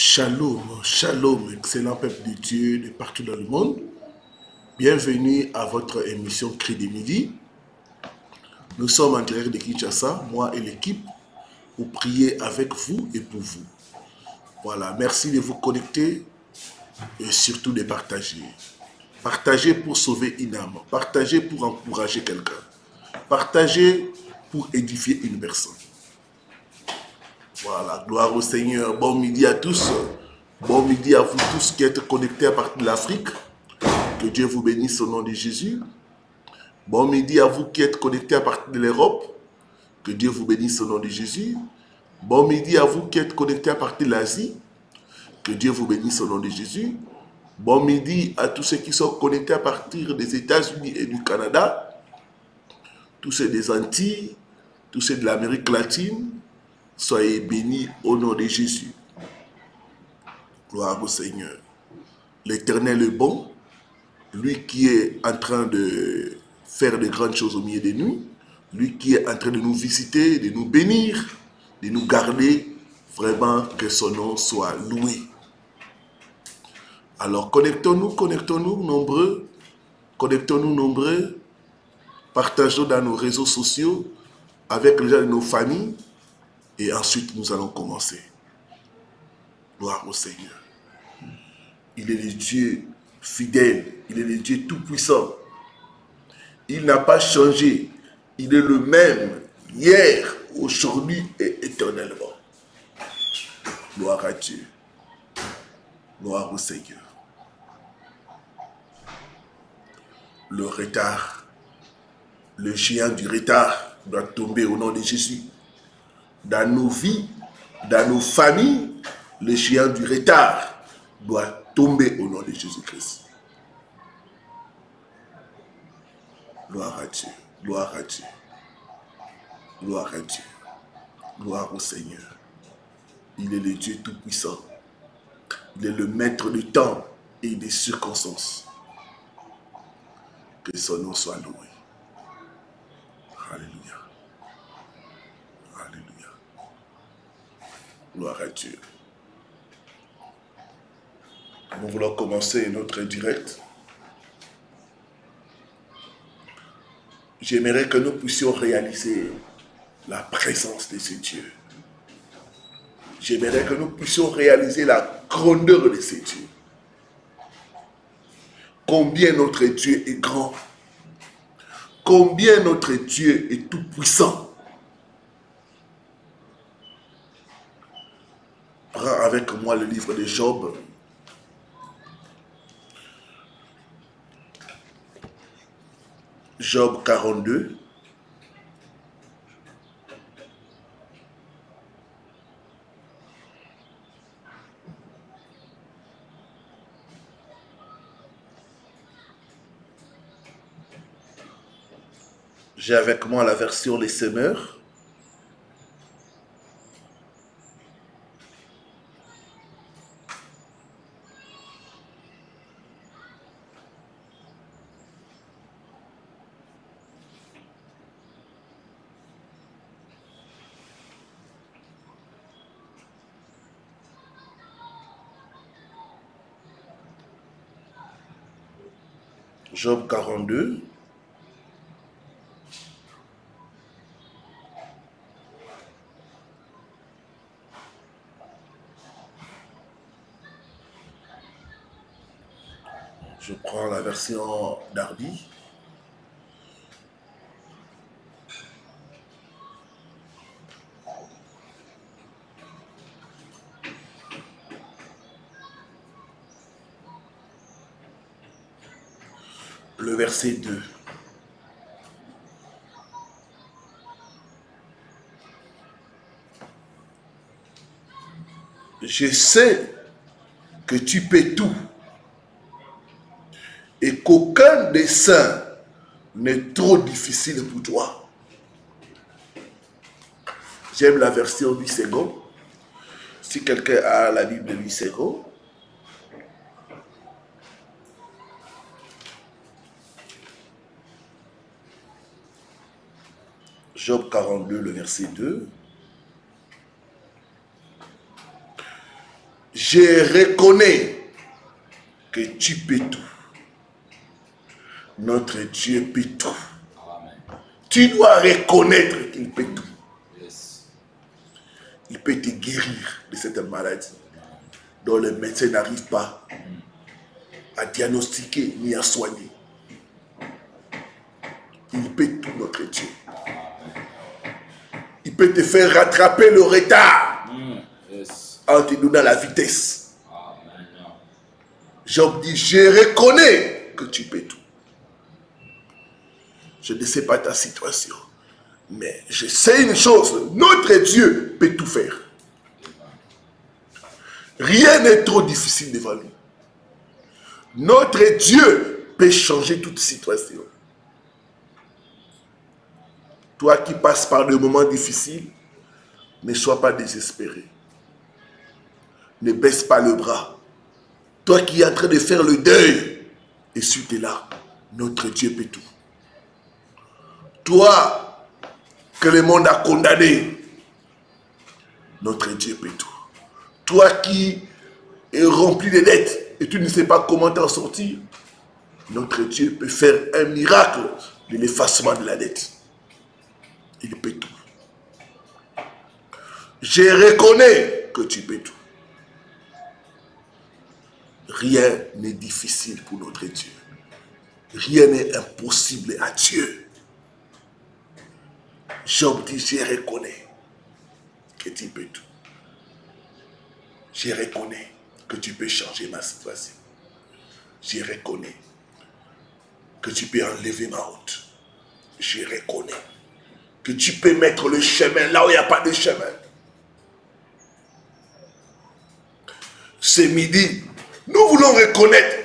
Shalom, shalom, excellent peuple de Dieu de partout dans le monde. Bienvenue à votre émission Cri de Midi. Nous sommes en direct de Kinshasa, moi et l'équipe, pour prier avec vous et pour vous. Voilà, merci de vous connecter et surtout de partager. Partagez pour sauver une âme, partagez pour encourager quelqu'un, partagez pour édifier une personne. Voilà, gloire au Seigneur. Bon midi à tous. Bon midi à vous tous qui êtes connectés à partir de l'Afrique. Que Dieu vous bénisse au nom de Jésus. Bon midi à vous qui êtes connectés à partir de l'Europe. Que Dieu vous bénisse au nom de Jésus. Bon midi à vous qui êtes connectés à partir de l'Asie. Que Dieu vous bénisse au nom de Jésus. Bon midi à tous ceux qui sont connectés à partir des États-Unis et du Canada. Tous ceux des Antilles, tous ceux de l'Amérique latine, Soyez bénis au nom de Jésus. Gloire au Seigneur. L'Éternel est bon, lui qui est en train de faire de grandes choses au milieu de nous, lui qui est en train de nous visiter, de nous bénir, de nous garder, vraiment que son nom soit loué. Alors connectons-nous, connectons-nous nombreux, connectons-nous nombreux, partageons dans nos réseaux sociaux avec les gens de nos familles, et ensuite, nous allons commencer. Gloire au Seigneur. Il est le Dieu fidèle. Il est le Dieu tout-puissant. Il n'a pas changé. Il est le même hier, aujourd'hui et éternellement. Gloire à Dieu. Gloire au Seigneur. Le retard, le géant du retard doit tomber au nom de Jésus dans nos vies, dans nos familles, le chien du retard doit tomber au nom de Jésus-Christ. Gloire à Dieu, gloire à Dieu, gloire à Dieu, gloire au Seigneur. Il est le Dieu Tout-Puissant. Il est le maître du temps et des circonstances. Que son nom soit loué. Alléluia. Gloire à Dieu. Nous voulons commencer notre direct. J'aimerais que nous puissions réaliser la présence de ce Dieu. J'aimerais que nous puissions réaliser la grandeur de ce Dieu. Combien notre Dieu est grand. Combien notre Dieu est tout puissant. Avec moi le livre de Job. Job 42. J'ai avec moi la version Les Semeurs. Job 42. Je prends la version Darby. Verset 2. Je sais que tu peux tout et qu'aucun dessein n'est trop difficile pour toi. J'aime la version 8 secondes. Si quelqu'un a la Bible de 8 secondes, Job 42, le verset 2. Je reconnais que tu peux tout. Notre Dieu peut tout. Tu dois reconnaître qu'il peut tout. Il peut te guérir de cette maladie dont le médecin n'arrive pas à diagnostiquer ni à soigner. Il peut tout, notre Dieu. Peut te faire rattraper le retard en te donnant la vitesse. Job dit, je reconnais que tu peux tout. Je ne sais pas ta situation, mais je sais une chose, notre Dieu peut tout faire. Rien n'est trop difficile devant lui. Notre Dieu peut changer toute situation. Toi qui passes par des moments difficiles, ne sois pas désespéré. Ne baisse pas le bras. Toi qui es en train de faire le deuil, et si tu es là, notre Dieu peut tout. Toi que le monde a condamné, notre Dieu peut tout. Toi qui es rempli de dettes et tu ne sais pas comment t'en sortir, notre Dieu peut faire un miracle de l'effacement de la dette. Il peut tout. Je reconnais que tu peux tout. Rien n'est difficile pour notre Dieu. Rien n'est impossible à Dieu. Job dit, je reconnais que tu peux tout. Je reconnais que tu peux changer ma situation. Je reconnais que tu peux enlever ma honte. Je reconnais que tu peux mettre le chemin là où il n'y a pas de chemin. Ce midi, nous voulons reconnaître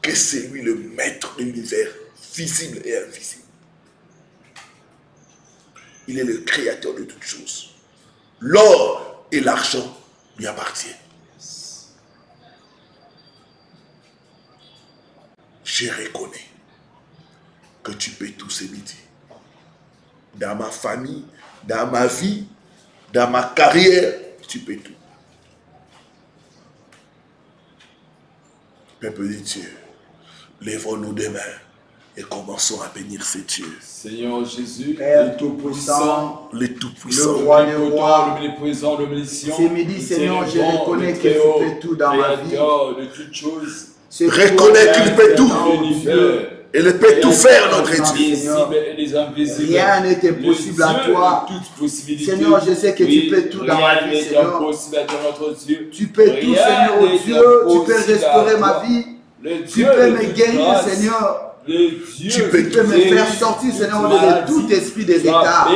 que c'est lui le maître de l'univers, visible et invisible. Il est le créateur de toutes choses. L'or et l'argent lui appartiennent. Je reconnais que tu peux tout ce midi. Dans ma famille, dans ma vie, dans ma carrière, tu peux tout. Peuple de Dieu, lèvons-nous demain et commençons à bénir ces dieux. Seigneur Jésus, Père Tout-Puissant, Le Tout-Puissant. Le roi des rois. l'omniprésent, l'omniscient. Ce midi, Seigneur, je reconnais que tu fais tout dans ma vie. Créateur de toutes choses. C'est Reconnais qu'il peut tout. Et il peut tout faire, notre Dieu. Rien n'est impossible Le à toi. Seigneur, je sais que tu peux tout dans ma vie, Seigneur. Tu peux tout, Seigneur, oh Dieu. Tu peux restaurer ma vie. Tu peux me guérir. Seigneur. Tu peux me faire sortir, Seigneur, de tout esprit de retard.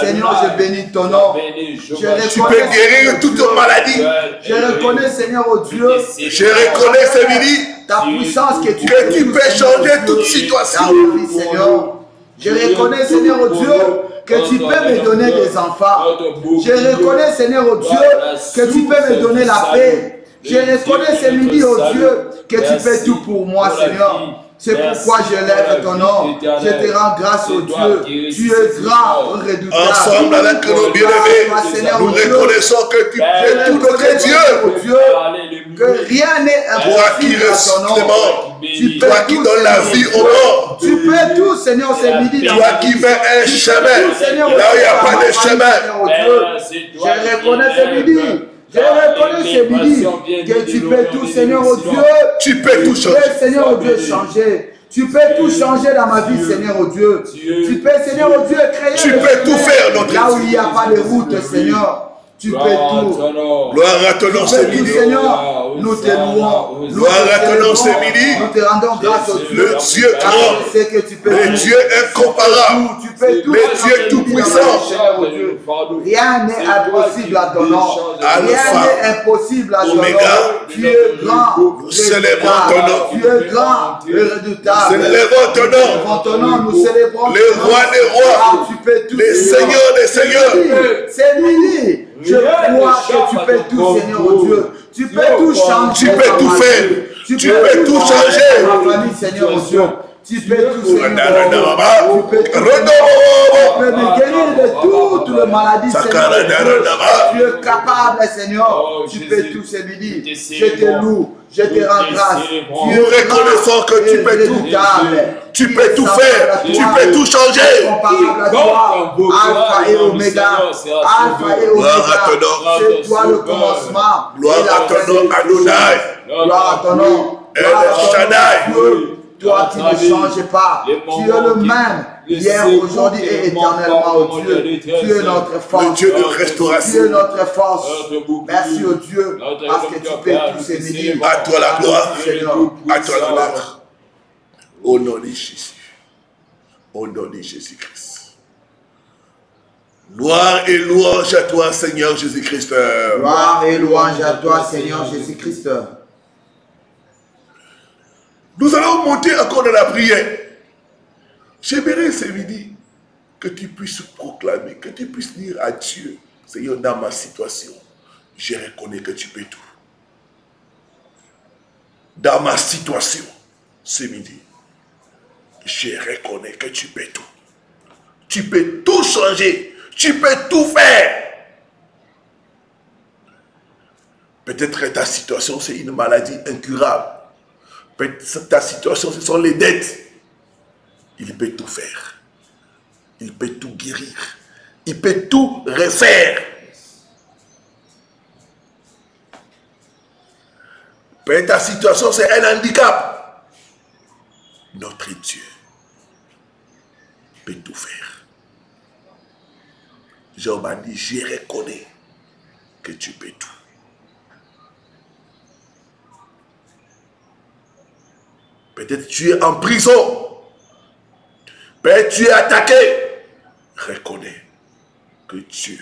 Seigneur, je bénis ton nom. Je Tu peux guérir toute maladie. Je reconnais, Seigneur, oh Dieu, Je reconnais midi ta puissance que tu que tu peux Seigneur, changer toute situation. Seigneur. Je reconnais, Seigneur, oh Dieu, que tu peux me donner des enfants. Je reconnais, Seigneur, oh Dieu, que tu peux me donner la paix. Je reconnais midi, oh Dieu, que tu fais tout pour moi, Seigneur. C'est pourquoi je lève ton nom. Je te rends grâce, oh Dieu. Tu es grand, redoutable. Ensemble avec nos bien-aimés, nous reconnaissons que tu fais tout notre Dieu. que rien n'est Toi qui impossible à ton nom. Tu peux toi qui tout, donnes la Seigneur. vie aux morts, Tu peux tout, Seigneur, ce midi. dans toi qui vie. mets un Tu peux chemin tout, Seigneur, là où il n'y a pas de chemin. Seigneur, oh Dieu. Je reconnais ce midi. Je reconnais ce midi que tu peux tout, Seigneur, oh Dieu. Tu peux tout Tu changer. peux, Seigneur, oh Dieu, changer. Tu peux tout changer dans ma vie, Seigneur, oh Dieu. Tu peux, Seigneur, oh Dieu, créer. Tu peux tout faire, notre Là où il n'y a pas de route, Seigneur. Tu peux tout. Gloire à ton nom Tu ce peux tout, midi. Seigneur. Nous te louons. Gloire à ton nom ce célébrons. midi. Nous te rendons grâce au Dieu. Le Dieu grand, le. Dieu incomparable, le Dieu tout-puissant. Rien n'est impossible à ton nom. Rien n'est impossible à ton nom. Tu es grand. Nous célébrons ton nom. Tu es grand et redoutable. Célébrons ton nom. Célébrons ton nom. Nous célébrons Le ton nom. roi des rois. Ah. Les Seigneur. seigneurs des seigneurs. C'est midi. Je crois que tu peux tout, Seigneur. Dieu. Tu peux tout changer. Tu peux tout faire. Tu peux tout changer. ma famille, Seigneur, Dieu. Tu peux tout, Seigneur. Tu peux me guérir de toutes les maladies, Seigneur. Tu es capable, Seigneur. Oh, Tu peux tout ce midi. Tes Je te loue. Je te rends grâce. célébrons. Tu es Nous reconnaissons que tu peux tout. Tu peux tout faire. Tu peux tout changer. Alpha et Oméga, Alpha et Oméga, c'est toi le commencement. Gloire à ton nom, Adonai. Gloire à ton nom. El Shaddai. Toi qui ne changes pas, tu es le même hier, aujourd'hui et éternellement, oh Dieu. Tu es notre Le force. Dieu de Tu es notre force. Merci au Dieu parce que tu peux tous ces midi. À toi la gloire. Seigneur. À toi la gloire. Au nom de Jésus. Au nom de Jésus-Christ. Gloire et louange à toi, Seigneur Jésus-Christ. Gloire et louange à toi, Seigneur Jésus-Christ. Nous allons monter encore dans la prière. J'aimerais ce midi que tu puisses proclamer, que tu puisses dire à Dieu, Seigneur, dans ma situation, je reconnais que tu peux tout. Dans ma situation, ce midi, je reconnais que tu peux tout. Tu peux tout changer. Tu peux tout faire. Peut-être que ta situation, c'est une maladie incurable. Ta situation, ce sont les dettes. Il peut tout faire. Il peut tout guérir. Il peut tout refaire. Peut-être ta situation, c'est un handicap. Notre Dieu peut tout faire. Job a dit, je reconnais que tu peux tout. Peut-être tu es en prison. Peut-être tu es attaqué. Reconnais que Dieu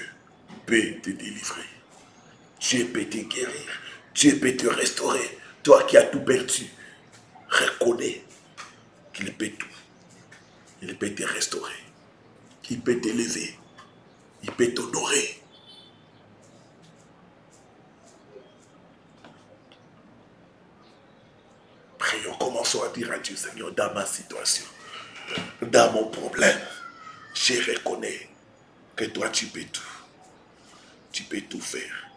peut te délivrer. Dieu peut te guérir. Dieu peut te restaurer. Toi qui as tout perdu, reconnais qu'il peut tout. Il peut te restaurer. Il peut t'élever. Il peut t'honorer. Prions, commençons à dire à Dieu, Seigneur, dans ma situation, dans mon problème, je reconnais que toi tu peux tout. Tu peux tout faire.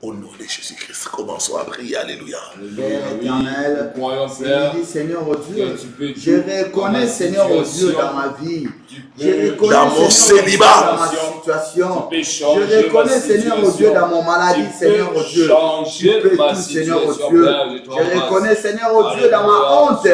Au nom de Jésus-Christ, commençons à prier. Alléluia. Père éternel, je dis Seigneur oh Dieu, je reconnais dans ma Seigneur oh Dieu dans ma vie. Je reconnais Dans mon Seigneur, Dieu, célibat. dans ma situation. Je reconnais ma Seigneur oh Dieu dans mon maladie, Seigneur oh Dieu. Tu peux ma tout Seigneur oh Dieu. Je reconnais Seigneur oh Dieu dans ma honte.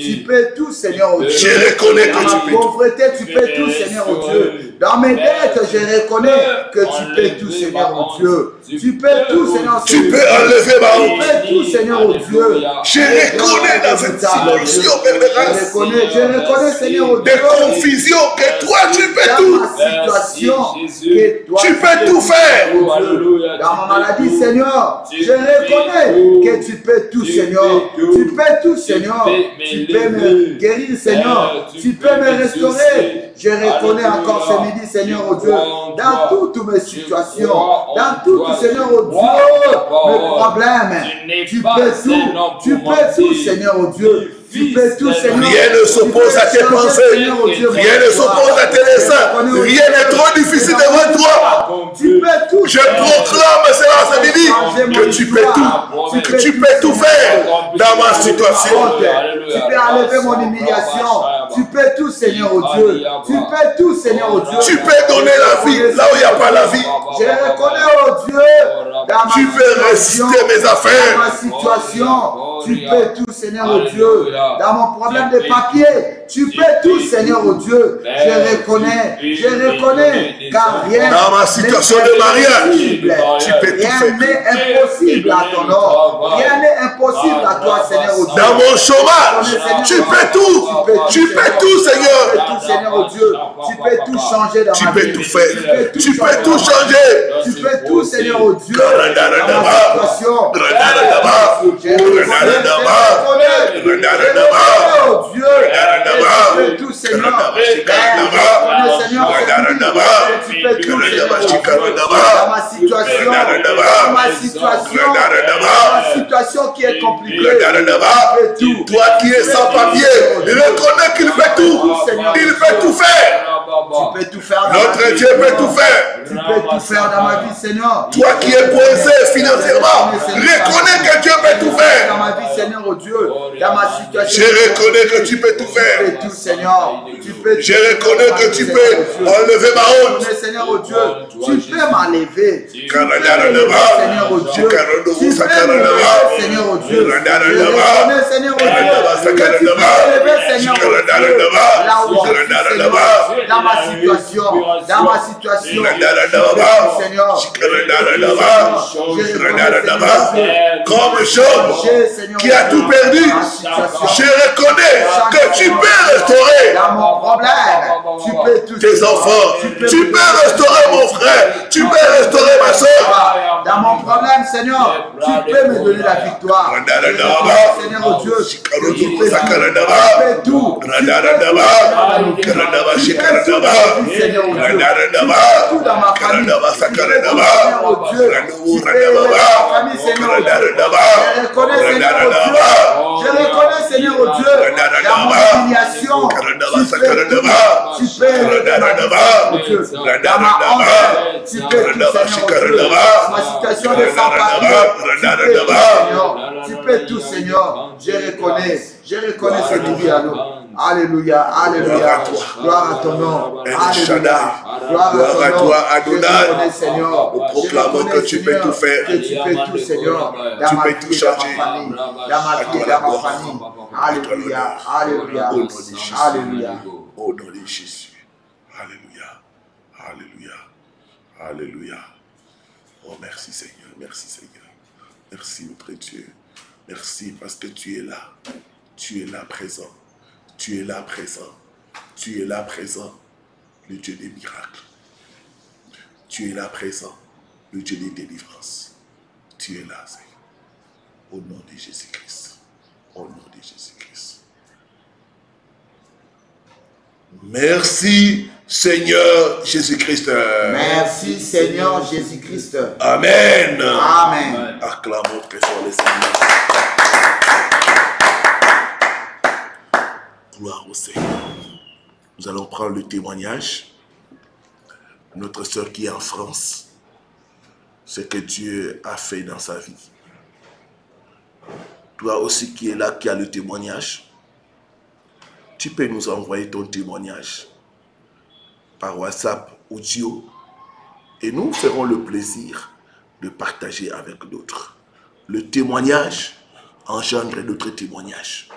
Tu peux tout Seigneur oh Dieu. Je reconnais Dans que ma tu peux tout. pauvreté, tu Tu peux tout, Seigneur oh. Dieu. Dans mes dettes, je reconnais que tu peux tout, Seigneur honte. Dieu. Tu Tu peux tout, Seigneur. Tu Dieu. peux enlever ma Tu honte. peux tout, Seigneur oh Dieu. Je reconnais dans cette situation, Père de Je reconnais, je reconnais, Seigneur des Dieu. confusions, que toi tu peux Dans tout. ma situation, Jésus. que toi Tu peux tout faire. Dans tu ma maladie. Seigneur, Tu je reconnais que tu peux tout, Tu Seigneur. Tu peux tout, Tu Seigneur. Tu peux me guérir, Seigneur. Tu Tu peux me restaurer. Je reconnais encore midi, Seigneur, oh Dieu, dans toi. toutes mes situations, dans toutes, toi. Seigneur, oh Dieu, mes problèmes. Tu peux tout. Tu peux tout. Seigneur, oh Dieu. Tu peux tout, Seigneur. Rien ne s'oppose à tes pensées. Rien ne s'oppose à tes desseins. Rien n'est trop difficile devant toi. Tu peux tout. Je proclame cela ce midi que tu peux tout. Tu peux tout faire dans ma situation. Tu peux enlever mon humiliation. Tu peux tout, Seigneur, oh Dieu. Tu peux tout, Seigneur, oh Dieu. Tu peux donner la vie là où il n'y a pas la vie. Je reconnais, oh Dieu, dans ma Tu peux résister mes dans affaires. ma situation, tu peux tout, Seigneur, oh Dieu. Dans mon problème de papier, tu peux tout, Seigneur, oh Dieu. Je reconnais, je reconnais, car rien Dans ma situation n'est de mariage, impossible. tu peux tout Rien faire. n'est impossible à ton nom. Rien n'est impossible à toi, Seigneur, oh Dieu. Dans mon chômage, tu peux tout. Tu peux tout, Tu Seigneur. peux tout, Seigneur, oh Dieu. Tu peux tout changer dans Tu ma peux vie. tout faire. Tu peux tout changer. Tu peux tout, Seigneur, oh Dieu. Dans ma situation. Granadadaba. Je reconnais, je reconnais, je reconnais, oh Dieu. Tout, Seigneur. Ma situation, dans ma situation, ma situation qui est compliquée. Toi qui es sans papier, reconnais qu'il fait tout. Il peut tout faire. Tu peux tout faire. Notre Dieu peut tout faire. Tu peux tout faire dans ma vie, Seigneur. Toi qui es coincé financièrement, reconnais que Dieu peut tout faire. Dans ma vie, Seigneur, oh Dieu, dans ma situation. Je reconnais que tu peux tout faire. Tu tout, Seigneur. Tu peux Je reconnais que tu peux enlever ma honte. Seigneur, oh Dieu, tu peux m'enlever. Seigneur, Seigneur, oh Dieu. Tu peux m'enlever, Seigneur, oh Dieu. Je reconnais, Seigneur, oh Dieu. Que tu peux m'enlever, Seigneur, oh Dieu. Là où je suis, Seigneur, dans ma situation, dans ma situation. Seigneur, comme Job qui a tout perdu, je reconnais que tu peux restaurer dans mon problème, tu peux tout tes enfants, tu peux restaurer. mon frère, tu peux restaurer ma soeur. Dans mon problème, Seigneur, tu peux me donner la victoire. Seigneur, Dieu, tu peux tout. Tu peux tout. Oh oh oh. Je reconnais, Seigneur, oh Dieu, oh mon humiliation, tu peux oh dans ma honte, tu peux Seigneur, oh Dieu. Ma situation de tu peux tout, Seigneur. Tu peux tout, Seigneur. Je reconnais, je reconnais ce Dieu à nous. Alléluia, Alléluia. Gloire à ton nom. Alléluia. Gloire à toi, Adonai. Seigneur. Nous proclamons que tu peux tout faire. Que tu peux tout, Seigneur. Tu peux tout changer. Dans ma vie, dans ma famille. Alléluia, Alléluia. Alléluia. Au nom de Jésus. Alléluia. Alléluia. Alléluia. Oh, merci Seigneur. Merci Seigneur. Merci notre Dieu. Merci parce que tu es là. Tu es là présent. Tu es là présent. Tu es là présent. Le Dieu des miracles. Tu es là présent. Le Dieu des délivrances. Tu es là, Seigneur. Au nom de Jésus-Christ. Au nom de Jésus-Christ. Merci Seigneur Jésus-Christ. Merci Seigneur Jésus-Christ. Amen. Amen. Acclamons très fort le Seigneur. Nous allons prendre le témoignage. Notre soeur qui est en France, ce que Dieu a fait dans sa vie. Toi aussi qui es là, qui a le témoignage, tu peux nous envoyer ton témoignage par WhatsApp audio et nous ferons le plaisir de partager avec d'autres. Le témoignage engendre d'autres témoignages.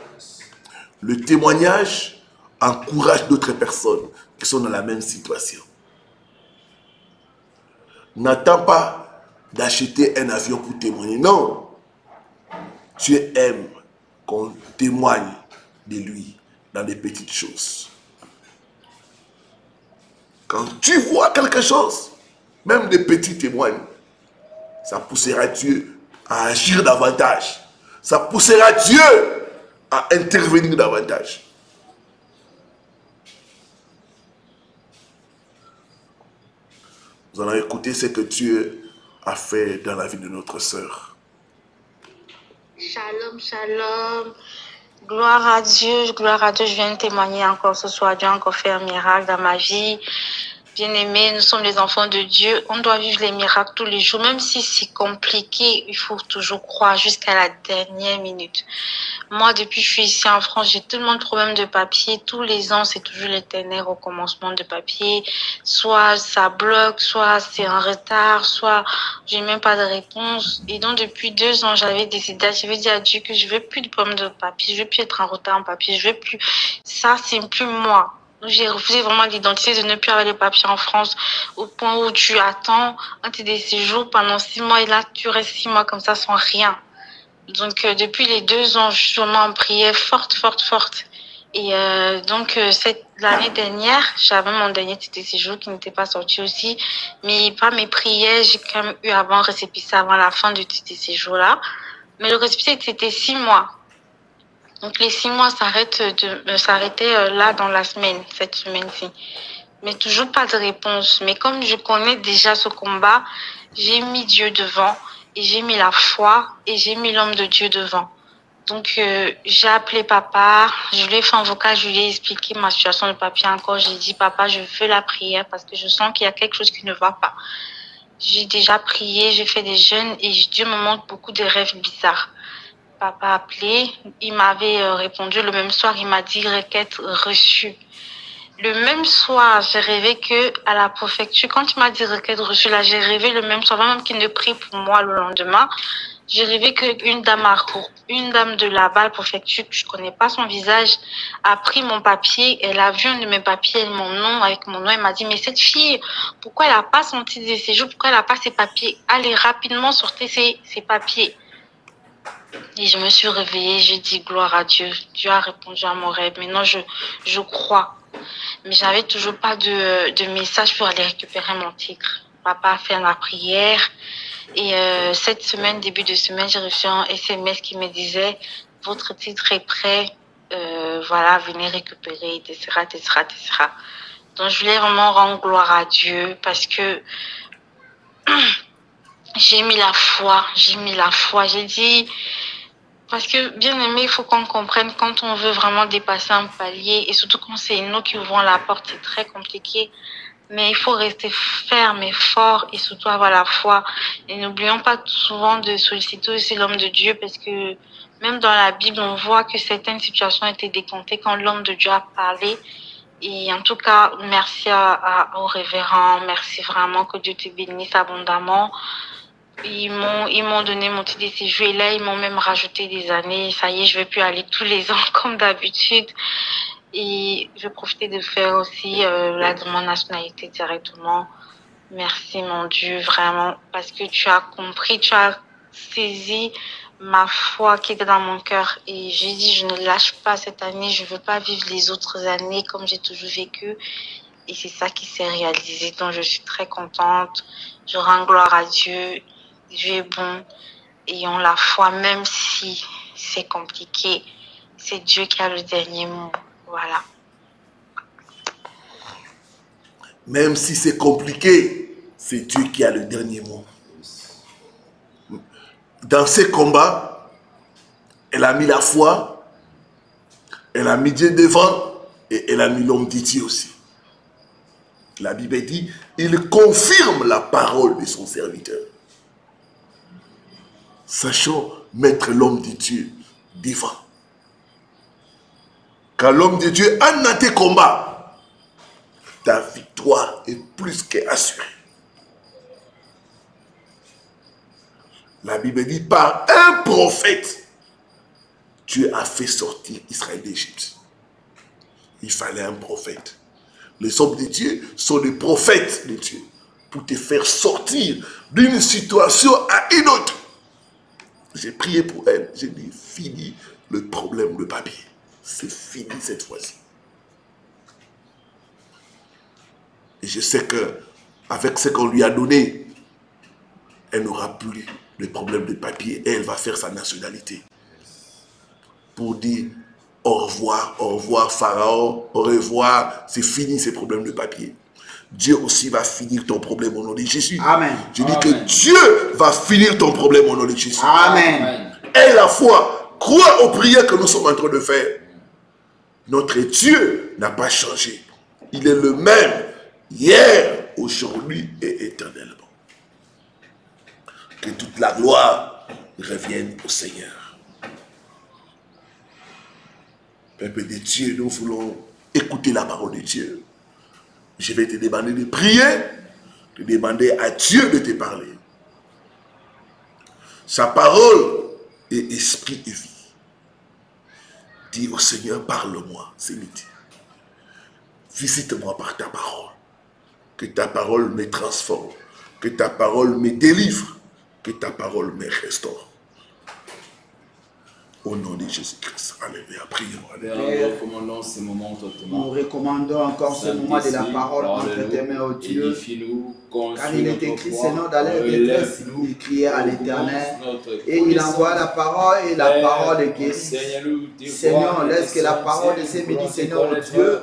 Le témoignage encourage d'autres personnes qui sont dans la même situation. N'attends pas d'acheter un avion pour témoigner. Non. Tu aimes qu'on témoigne de lui dans des petites choses. Quand tu vois quelque chose, même des petits témoignes, ça poussera Dieu à agir davantage. Ça poussera Dieu à intervenir davantage. Nous allons écouter ce que Dieu a fait dans la vie de notre sœur. Shalom, shalom. Gloire à Dieu, gloire à Dieu. Je viens de témoigner encore ce soir. Dieu a encore fait un miracle dans ma vie. Bien-aimés, nous sommes les enfants de Dieu. On doit vivre les miracles tous les jours. Même si c'est compliqué, il faut toujours croire jusqu'à la dernière minute. Moi, depuis que je suis ici en France, j'ai tellement de problèmes de papier. Tous les ans, c'est toujours l'éternel recommencement de papier. Soit ça bloque, soit c'est en retard, soit j'ai même pas de réponse. Et donc, depuis deux ans, j'avais décidé, j'avais dit à Dieu que je veux plus de problèmes de papier. Je veux plus être en retard en papier. Je veux plus. Ça, c'est plus moi. J'ai refusé vraiment l'identité de ne plus avoir les papiers en France au point où tu attends un de tes séjours pendant six mois et là tu restes six mois comme ça sans rien. Donc euh, depuis les deux ans, je suis vraiment en prière forte, forte, forte. Et euh, donc euh, cette l'année dernière, j'avais mon dernier de séjour qui n'était pas sorti aussi, mais par mes prières, j'ai quand même eu avant récépissé avant la fin du de séjour là. Mais le récépissé c'était six mois. Donc les six mois s'arrêtent de s'arrêter euh, là dans la semaine, cette semaine-ci. Mais toujours pas de réponse. Mais comme je connais déjà ce combat, j'ai mis Dieu devant et j'ai mis la foi et j'ai mis l'homme de Dieu devant. Donc, euh, j'ai appelé papa, je lui ai fait un vocal, je lui ai expliqué ma situation de papier encore. J'ai dit, papa, je veux la prière parce que je sens qu'il y a quelque chose qui ne va pas. J'ai déjà prié, j'ai fait des jeûnes et Dieu me montre beaucoup de rêves bizarres. Papa a appelé, il m'avait euh, répondu le même soir, il m'a dit requête reçue. Le même soir, j'ai rêvé que à la préfecture, quand il m'a dit requête reçue, là, j'ai rêvé le même soir, même qu'il ne prie pour moi le lendemain. J'ai rêvé qu'une dame, à, une dame de là-bas, la préfecture, que je connais pas son visage, a pris mon papier, elle a vu un de mes papiers, mon nom, avec mon nom, elle m'a dit, mais cette fille, pourquoi elle a pas son titre de séjour, pourquoi elle a pas ses papiers? Allez rapidement sortir ses, ses papiers. Et je me suis réveillée, j'ai dit gloire à Dieu. Dieu a répondu à mon rêve. Maintenant, je, je crois. Mais j'avais toujours pas de, de message pour aller récupérer mon titre. Papa a fait la prière. Et euh, cette semaine, début de semaine, j'ai reçu un SMS qui me disait votre titre est prêt. Euh, voilà, venez récupérer, etc. Donc, je voulais vraiment rendre gloire à Dieu parce que j'ai mis la foi, j'ai mis la foi. J'ai dit, parce que bien aimé, il faut qu'on comprenne quand on veut vraiment dépasser un palier et surtout quand c'est nous qui ouvrons la porte, c'est très compliqué. Mais il faut rester ferme et fort et surtout avoir la foi. Et n'oublions pas souvent de solliciter aussi l'homme de Dieu parce que même dans la Bible, on voit que certaines situations étaient décomptées quand l'homme de Dieu a parlé. Et en tout cas, merci à, à, au révérend, merci vraiment que Dieu te bénisse abondamment. Ils m'ont, ils m'ont donné mon séjour et là, ils m'ont même rajouté des années. Ça y est, je vais plus aller tous les ans comme d'habitude. Et je vais profiter de faire aussi euh, la demande nationalité directement. Merci mon Dieu, vraiment, parce que tu as compris, tu as saisi ma foi qui était dans mon cœur. Et j'ai dit, je ne lâche pas cette année, je veux pas vivre les autres années comme j'ai toujours vécu. Et c'est ça qui s'est réalisé. Donc je suis très contente. Je rends gloire à Dieu. Dieu est bon. Ayons la foi, même si c'est compliqué. C'est Dieu qui a le dernier mot. Voilà. Même si c'est compliqué, c'est Dieu qui a le dernier mot. Dans ces combats, elle a mis la foi, elle a mis Dieu devant et elle a mis l'homme d'Dieu aussi. La Bible dit, il confirme la parole de son serviteur. Sachant mettre l'homme de Dieu devant. Quand l'homme de Dieu a dans tes combats, ta victoire est plus qu'assurée. La Bible dit, par un prophète, Dieu a fait sortir Israël d'Égypte. Il fallait un prophète. Les hommes de Dieu sont des prophètes de Dieu pour te faire sortir d'une situation à une autre. J'ai prié pour elle. J'ai dit, fini le problème de papier. C'est fini cette fois-ci. Et je sais que avec ce qu'on lui a donné, elle n'aura plus de problème de papier et elle va faire sa nationalité. Pour dire au revoir, au revoir Pharaon, au revoir, c'est fini ces problèmes de papier. Dieu aussi va finir ton problème au nom de Jésus. Amen. Je dis que Dieu va finir ton problème au nom de Jésus. Amen. Et la foi, crois aux prières que nous sommes en train de faire. Notre Dieu n'a pas changé. Il est le même hier, aujourd'hui et éternellement. Que toute la gloire revienne au Seigneur. Peuple de Dieu, nous voulons écouter la parole de Dieu. Je vais te demander de prier, de demander à Dieu de te parler. Sa parole est esprit et vie. Dis au Seigneur, parle-moi ce midi. Visite-moi par ta parole. Que ta parole me transforme. Que ta parole me délivre. Que ta parole me restaure. Au nom de Jésus-Christ. Alléluia. Prions. Alléluia. Nous recommandons ce moment Nous recommandons encore ce moment de la parole entre tes mains, au Dieu. Car il est écrit, Seigneur, dans leur détresse, il criait à l'éternel. Et il envoie la parole et la parole est guérie. Seigneur, laisse que la parole de ces midi, Seigneur, Dieu,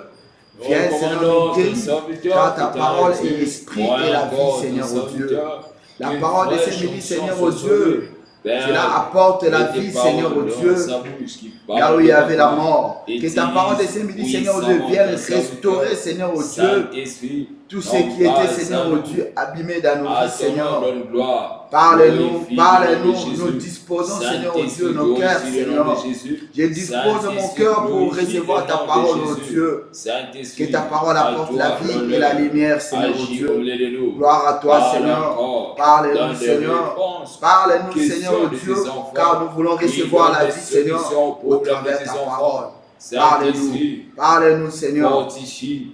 vienne, Seigneur, nous guérir. Car ta parole est l'esprit et la vie, Seigneur, Dieu. La parole de ce midi, Seigneur, au Dieu, cela apporte la vie, Seigneur, au Dieu, là où il y avait la mort. Que ta parole de ce midi, Seigneur, au Dieu, vienne restaurer, Seigneur, au Dieu, tout ce qui était, Seigneur, au Dieu, abîmé dans nos vies, Seigneur. Parle-nous, parle-nous, nous disposons, Seigneur, au Dieu, nos cœurs, Seigneur. Je dispose mon cœur pour recevoir ta parole, au Dieu. Que ta parole apporte la vie et la lumière, Seigneur, au Dieu. Gloire à toi, Seigneur. Parle-nous, Seigneur. Parle-nous, Seigneur, au Dieu, car nous voulons recevoir la vie, Seigneur, au travers de ta parole. Parle-nous, parle-nous, Seigneur,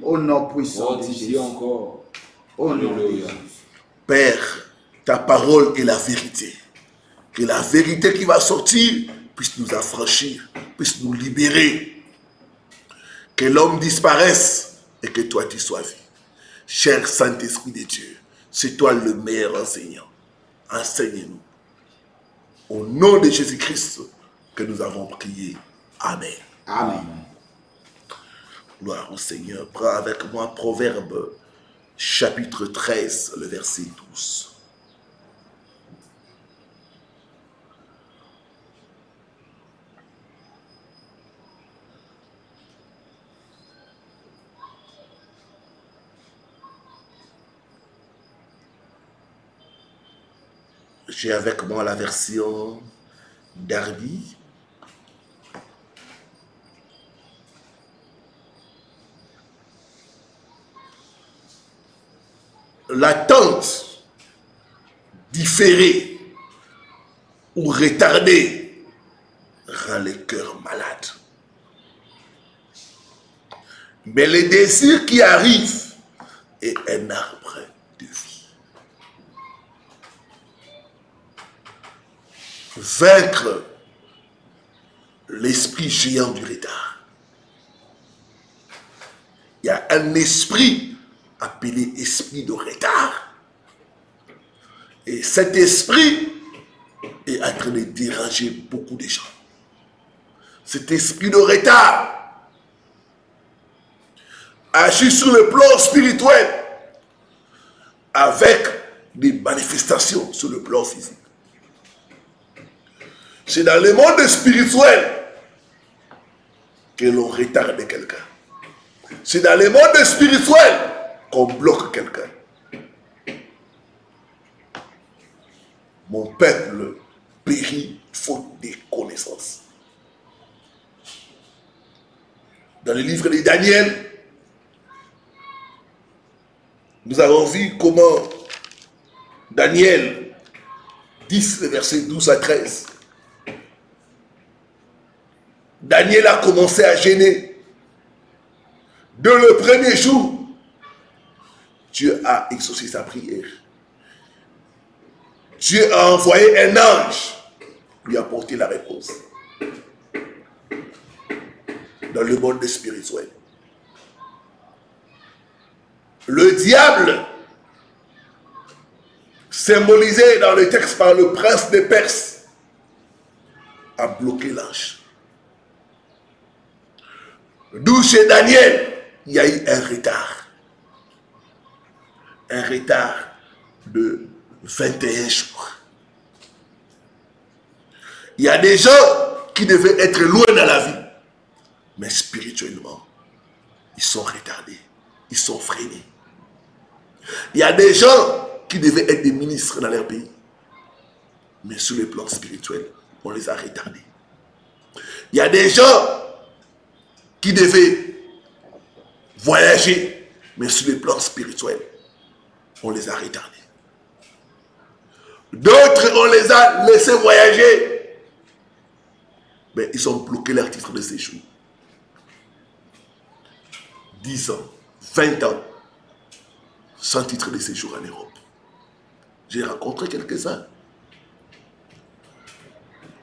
au nom puissant de Jésus. Au nom de Jésus. Père, ta parole est la vérité. Que la vérité qui va sortir puisse nous affranchir, puisse nous libérer. Que l'homme disparaisse et que toi tu sois vu. Cher Saint-Esprit de Dieu, c'est toi le meilleur enseignant. Enseigne-nous. Au nom de Jésus-Christ que nous avons prié. Amen. Amen. Gloire au Seigneur. Prends avec moi Proverbe chapitre 13, le verset 12. J'ai avec moi la version Darby. L'attente différée ou retardée rend le cœur malade. Mais le désir qui arrive est un arbre de vie. Vaincre l'esprit géant du retard. Il y a un esprit appelé esprit de retard. Et cet esprit est en train de déranger beaucoup de gens. Cet esprit de retard agit sur le plan spirituel avec des manifestations sur le plan physique. C'est dans le monde spirituel que l'on retarde quelqu'un. C'est dans le monde spirituel qu'on bloque quelqu'un. Mon peuple périt faute de connaissances. Dans le livre de Daniel, nous avons vu comment Daniel 10, verset 12 à 13, Daniel a commencé à gêner. De le premier jour, Dieu a exaucé sa prière. Dieu a envoyé un ange lui apporter la réponse. Dans le monde spirituel. Le diable, symbolisé dans le texte par le prince de Perse, a bloqué l'ange. D'où chez Daniel, il y a eu un retard. Un retard de 21 jours. Il y a des gens qui devaient être loin dans la vie, mais spirituellement, ils sont retardés, ils sont freinés. Il y a des gens qui devaient être des ministres dans leur pays, mais sur le plan spirituel, on les a retardés. Il y a des gens qui devaient voyager, mais sur le plan spirituel, on les a retardés. D'autres, on les a laissés voyager, mais ils ont bloqué leur titre de séjour. 10 ans, 20 ans, sans titre de séjour en Europe. J'ai rencontré quelques-uns.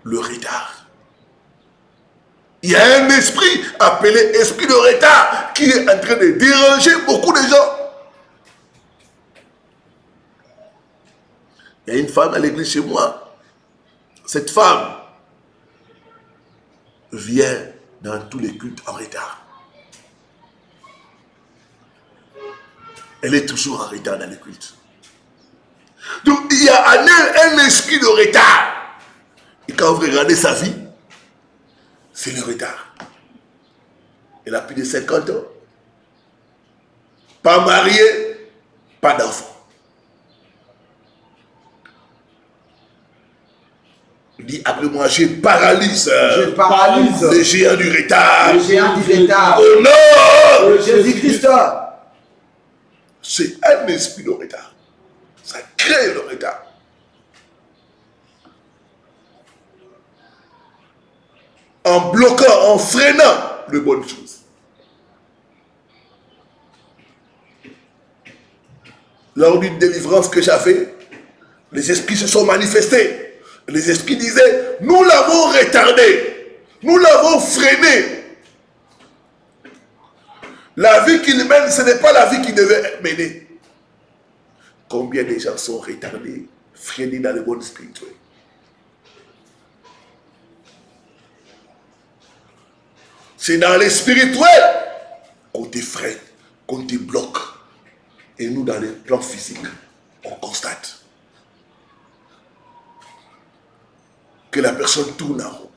Le retard. Il y a un esprit appelé esprit de retard qui est en train de déranger beaucoup de gens. Il y a une femme à l'église chez moi. Cette femme vient dans tous les cultes en retard. Elle est toujours en retard dans les cultes. Donc il y a en elle un esprit de retard. Et quand vous regardez sa vie, c'est le retard. Elle a plus de 50 ans. Pas mariée, pas d'enfant. Il dit après moi, je paralyse. Je paralyse. Le géant du retard. Le géant du retard. Au nom de Jésus-Christ. C'est un esprit de retard. Ça crée le retard. En bloquant, en freinant les bonnes choses. Lors d'une délivrance que j'avais, les esprits se sont manifestés. Les esprits disaient, nous l'avons retardé, nous l'avons freiné. La vie qu'il mène, ce n'est pas la vie qu'il devait mener. Combien de gens sont retardés, freinés dans le monde spirituel? C'est dans les spirituels qu'on te freine, qu'on te bloque. Et nous, dans les plans physiques, on constate que la personne tourne en rond.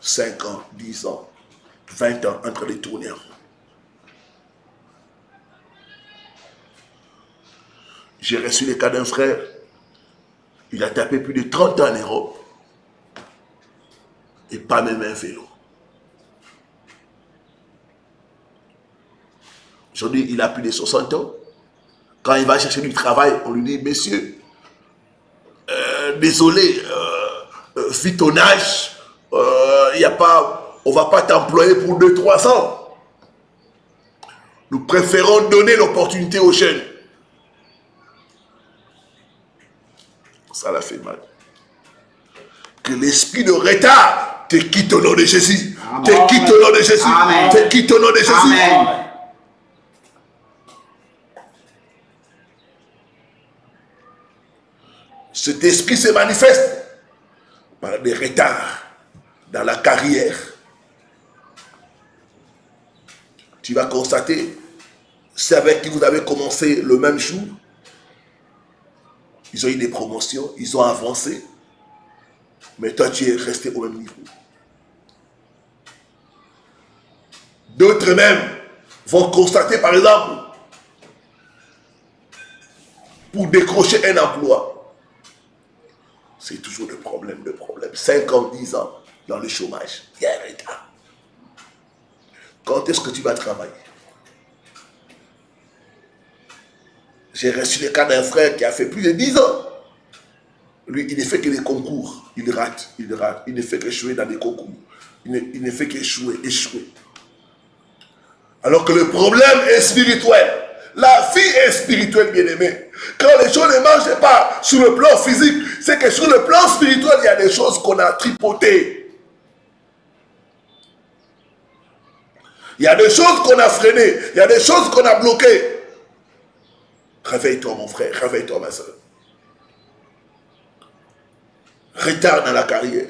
5 ans, 10 ans, 20 ans en train de tourner en rond. J'ai reçu le cas d'un frère, il a tapé plus de 30 ans en Europe et pas même un vélo. Aujourd'hui, il a plus de 60 ans. Quand il va chercher du travail, on lui dit, monsieur, euh, désolé, euh, euh, vis ton âge, il y a pas, on ne va pas t'employer pour 2-3 ans. Nous préférons donner l'opportunité aux jeunes. Ça l'a fait mal. Que l'esprit de retard te quitte au nom de Jésus. Te quitte au nom de Jésus. Te quitte au nom de Jésus. Amen. Cet esprit se manifeste par des retards dans la carrière. Tu vas constater, c'est avec qui vous avez commencé le même jour. Ils ont eu des promotions, ils ont avancé. Mais toi, tu es resté au même niveau. D'autres même vont constater, par exemple, pour décrocher un emploi, c'est toujours le problème, le problème. 5 ans, 10 ans dans le chômage, il y a. Quand est-ce que tu vas travailler? J'ai reçu le cas d'un frère qui a fait plus de 10 ans. Lui, il ne fait que des concours. Il rate, il rate. Il ne fait qu'échouer dans des concours. Il ne, il ne fait qu'échouer, échouer. Alors que le problème est spirituel. La vie est spirituelle, bien-aimée. Quand les choses ne marchent pas sur le plan physique, c'est que sur le plan spirituel, il y a des choses qu'on a tripotées. Il y a des choses qu'on a freinées. Il y a des choses qu'on a bloquées. Réveille-toi, mon frère. Réveille-toi, ma soeur. Retard dans la carrière.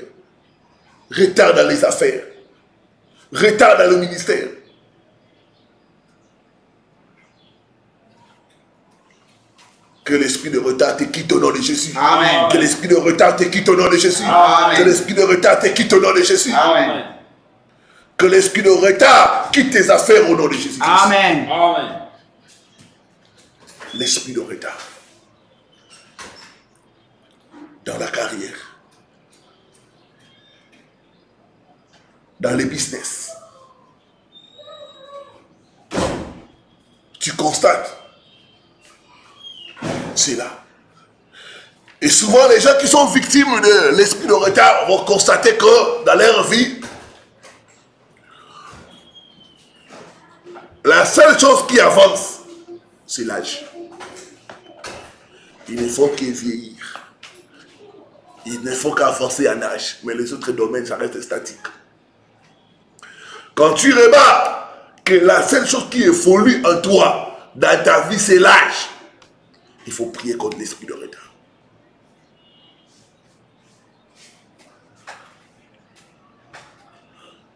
Retard dans les affaires. Retard dans le ministère. Que l'esprit de retard te quitte au nom de Jésus. Amen. Que l'esprit de retard te quitte au nom de Jésus. Amen. Que l'esprit de retard te quitte au nom de Jésus. Amen. Que l'esprit de retard quitte tes affaires au nom de Jésus. Amen. Amen. L'esprit de retard. Dans la carrière. Dans les business. Tu constates. C'est là. Et souvent, les gens qui sont victimes de l'esprit de retard vont constater que dans leur vie, la seule chose qui avance, c'est l'âge. Ils ne font que vieillir. Ils ne font qu'avancer en âge. Mais les autres domaines, ça reste statique. Quand tu remarques que la seule chose qui évolue en toi, dans ta vie, c'est l'âge, il faut prier contre l'esprit de retard.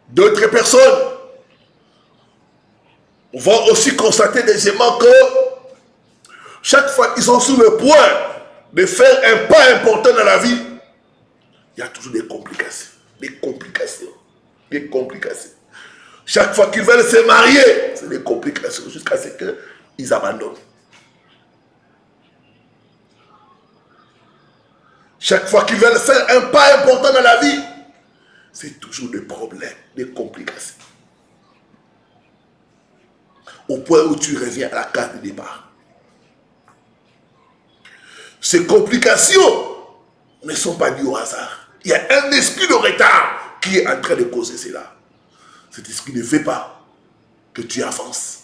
D'autres personnes vont aussi constater deuxièmement que chaque fois qu'ils sont sur le point de faire un pas important dans la vie, il y a toujours des complications. Des complications. Des complications. Chaque fois qu'ils veulent se marier, c'est des complications jusqu'à ce qu'ils abandonnent. Chaque fois qu'ils veulent faire un pas important dans la vie, c'est toujours des problèmes, des complications. Au point où tu reviens à la carte de départ. Ces complications ne sont pas dues au hasard. Il y a un esprit de retard qui est en train de causer cela. Cet esprit ne fait pas que tu avances.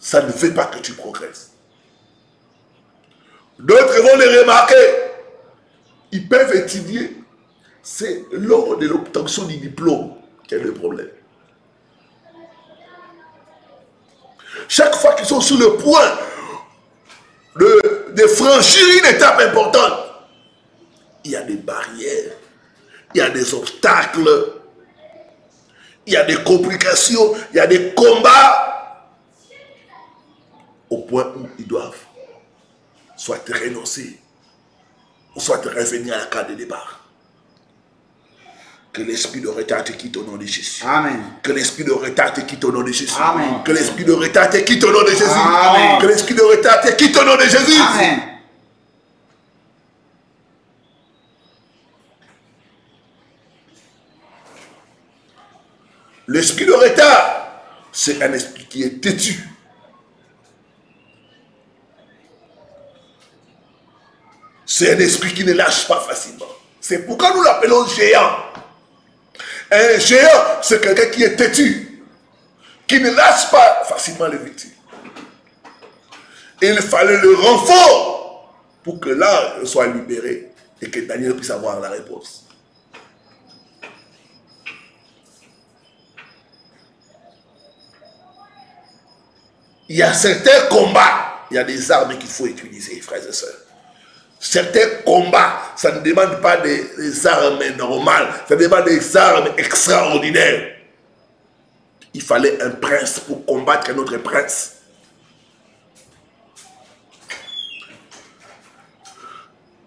Ça ne fait pas que tu progresses. D'autres vont les remarquer. Ils peuvent étudier. C'est lors de l'obtention du diplôme a le problème. Chaque fois qu'ils sont sur le point de franchir une étape importante, il y a des barrières, il y a des obstacles, il y a des complications, il y a des combats, au point où ils doivent soit renoncer, ou soit revenir à la carte de départ. Que l'esprit de retard te quitte au nom de Jésus. Amen. Que l'esprit de retard te quitte au nom de Jésus. Amen. Que l'esprit de retard te quitte au nom de Jésus. Amen. Que l'esprit de retard te quitte au nom de Jésus. Amen. L'esprit de retard, c'est un esprit qui est têtu. C'est un esprit qui ne lâche pas facilement. C'est pourquoi nous l'appelons géant. Un géant, c'est quelqu'un qui est têtu, qui ne lâche pas facilement les victimes. Il fallait le renfort pour que l'âge soit libéré et que Daniel puisse avoir la réponse. Il y a certains combats, il y a des armes qu'il faut utiliser, frères et sœurs. Certains combats, ça ne demande pas des, armes normales, ça demande des armes extraordinaires. Il fallait un prince pour combattre un autre prince.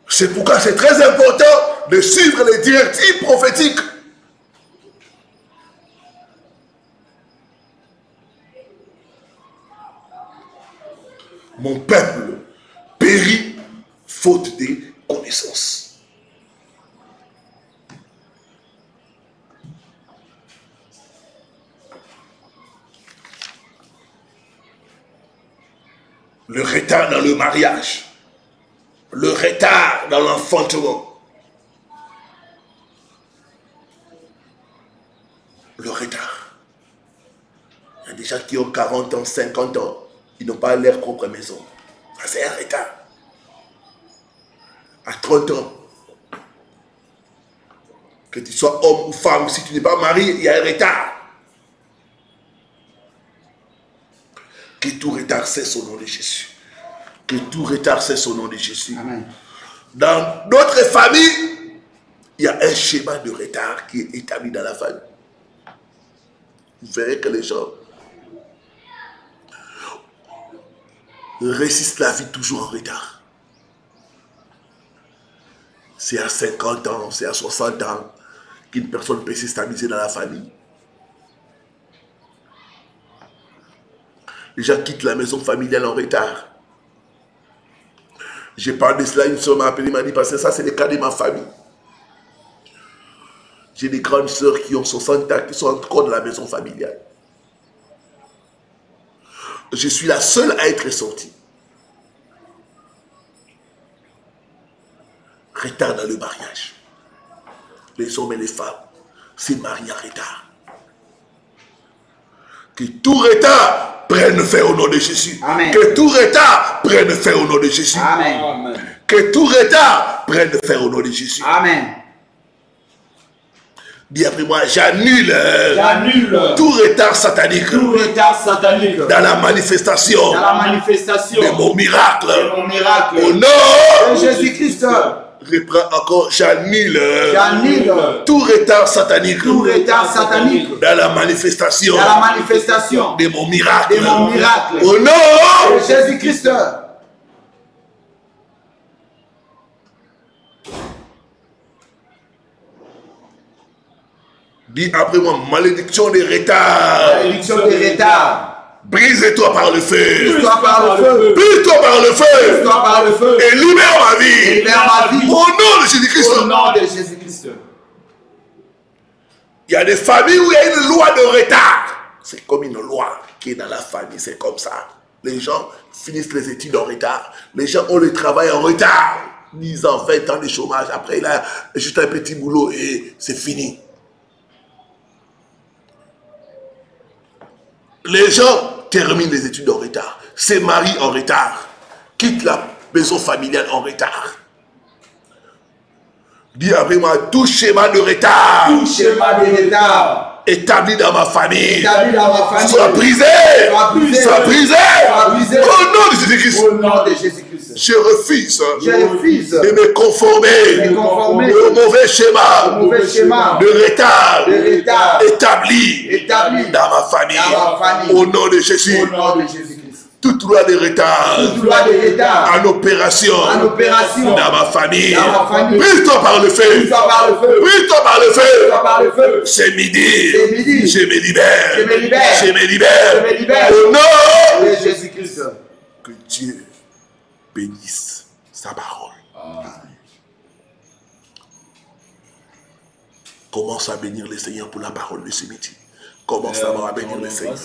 C'est pourquoi c'est très important de suivre les directives prophétiques. Mon peuple périt faute de connaissances. Le retard dans le mariage, le retard dans l'enfantement, le retard. Il y a des gens qui ont 40 ans, 50 ans, ils n'ont pas leur propre maison. C'est un retard à 30 ans. Que tu sois homme ou femme, si tu n'es pas marié, il y a un retard. Que tout retard cesse au nom de Jésus. Que tout retard cesse au nom de Jésus. Amen. Dans notre famille, il y a un schéma de retard qui est établi dans la famille. Vous verrez que les gens résistent la vie toujours en retard. C'est à 50 ans, c'est à 60 ans qu'une personne peut se stabiliser dans la famille. Les gens quittent la maison familiale en retard. J'ai parlé de cela, une soeur m'a appelé, m'a dit, parce que ça c'est le cas de ma famille. J'ai des grandes sœurs qui ont 60 ans, qui sont encore dans la maison familiale. Je suis la seule à être sortie. Retard dans le mariage. Les hommes et les femmes se marient en retard. Que tout retard prenne fin au nom de Jésus. Amen. Que tout retard prenne fin au nom de Jésus. Amen. Que tout retard prenne fin au nom de Jésus. Amen. Dis après moi, j'annule J'annule tout retard satanique tout retard satanique dans la manifestation dans la manifestation de mon miracle. de mon miracle. Au nom, De Jésus-Christ, reprend encore, j'annule tout retard satanique, tout retard satanique dans la manifestation, dans la manifestation de mon miracle, de mon miracle. Au nom de Jésus-Christ. Dis après moi, malédiction de retard. Malédiction de retard. Brise-toi par le feu. Brise-toi par le feu. Brise-toi par le feu. Brise-toi par le feu. Et libère ma vie. libère ma vie. Au nom de Jésus-Christ. Au nom de Jésus-Christ. Il y a des familles où il y a une loi de retard. C'est comme une loi qui est dans la famille, c'est comme ça. Les gens finissent les études en retard. Les gens ont le travail en retard. 10 ans, 20 ans de chômage. Après, il a juste un petit boulot et c'est fini. Les gens terminent les études en retard. Se marient en retard. Quittent la maison familiale en retard. Dis après moi, tout schéma de retard Tout schéma de retard. établi dans ma famille dans ma famille. soit brisé, Soit brisé. soit brisé, Soit brisé. au nom de Jésus-Christ. Au nom de Jésus-Christ. Je refuse Je refuse de me conformer de conformer au mauvais schéma au mauvais schéma de retard de retard établi établi dans ma famille. dans ma famille. Au nom de Jésus, au nom de toute loi de retard de en opération dans ma famille, famille. brise-toi par le feu, Brise-toi par le feu. brise-toi par le feu. Brise-toi par le feu. C'est midi. Midi. Je me libère. Je me libère. Je me libère. Je me libère. Au nom de Jésus-Christ. que Dieu bénisse sa parole. Commence à bénir le Seigneur pour la parole de ce midi? Commence à à bénir le Seigneur?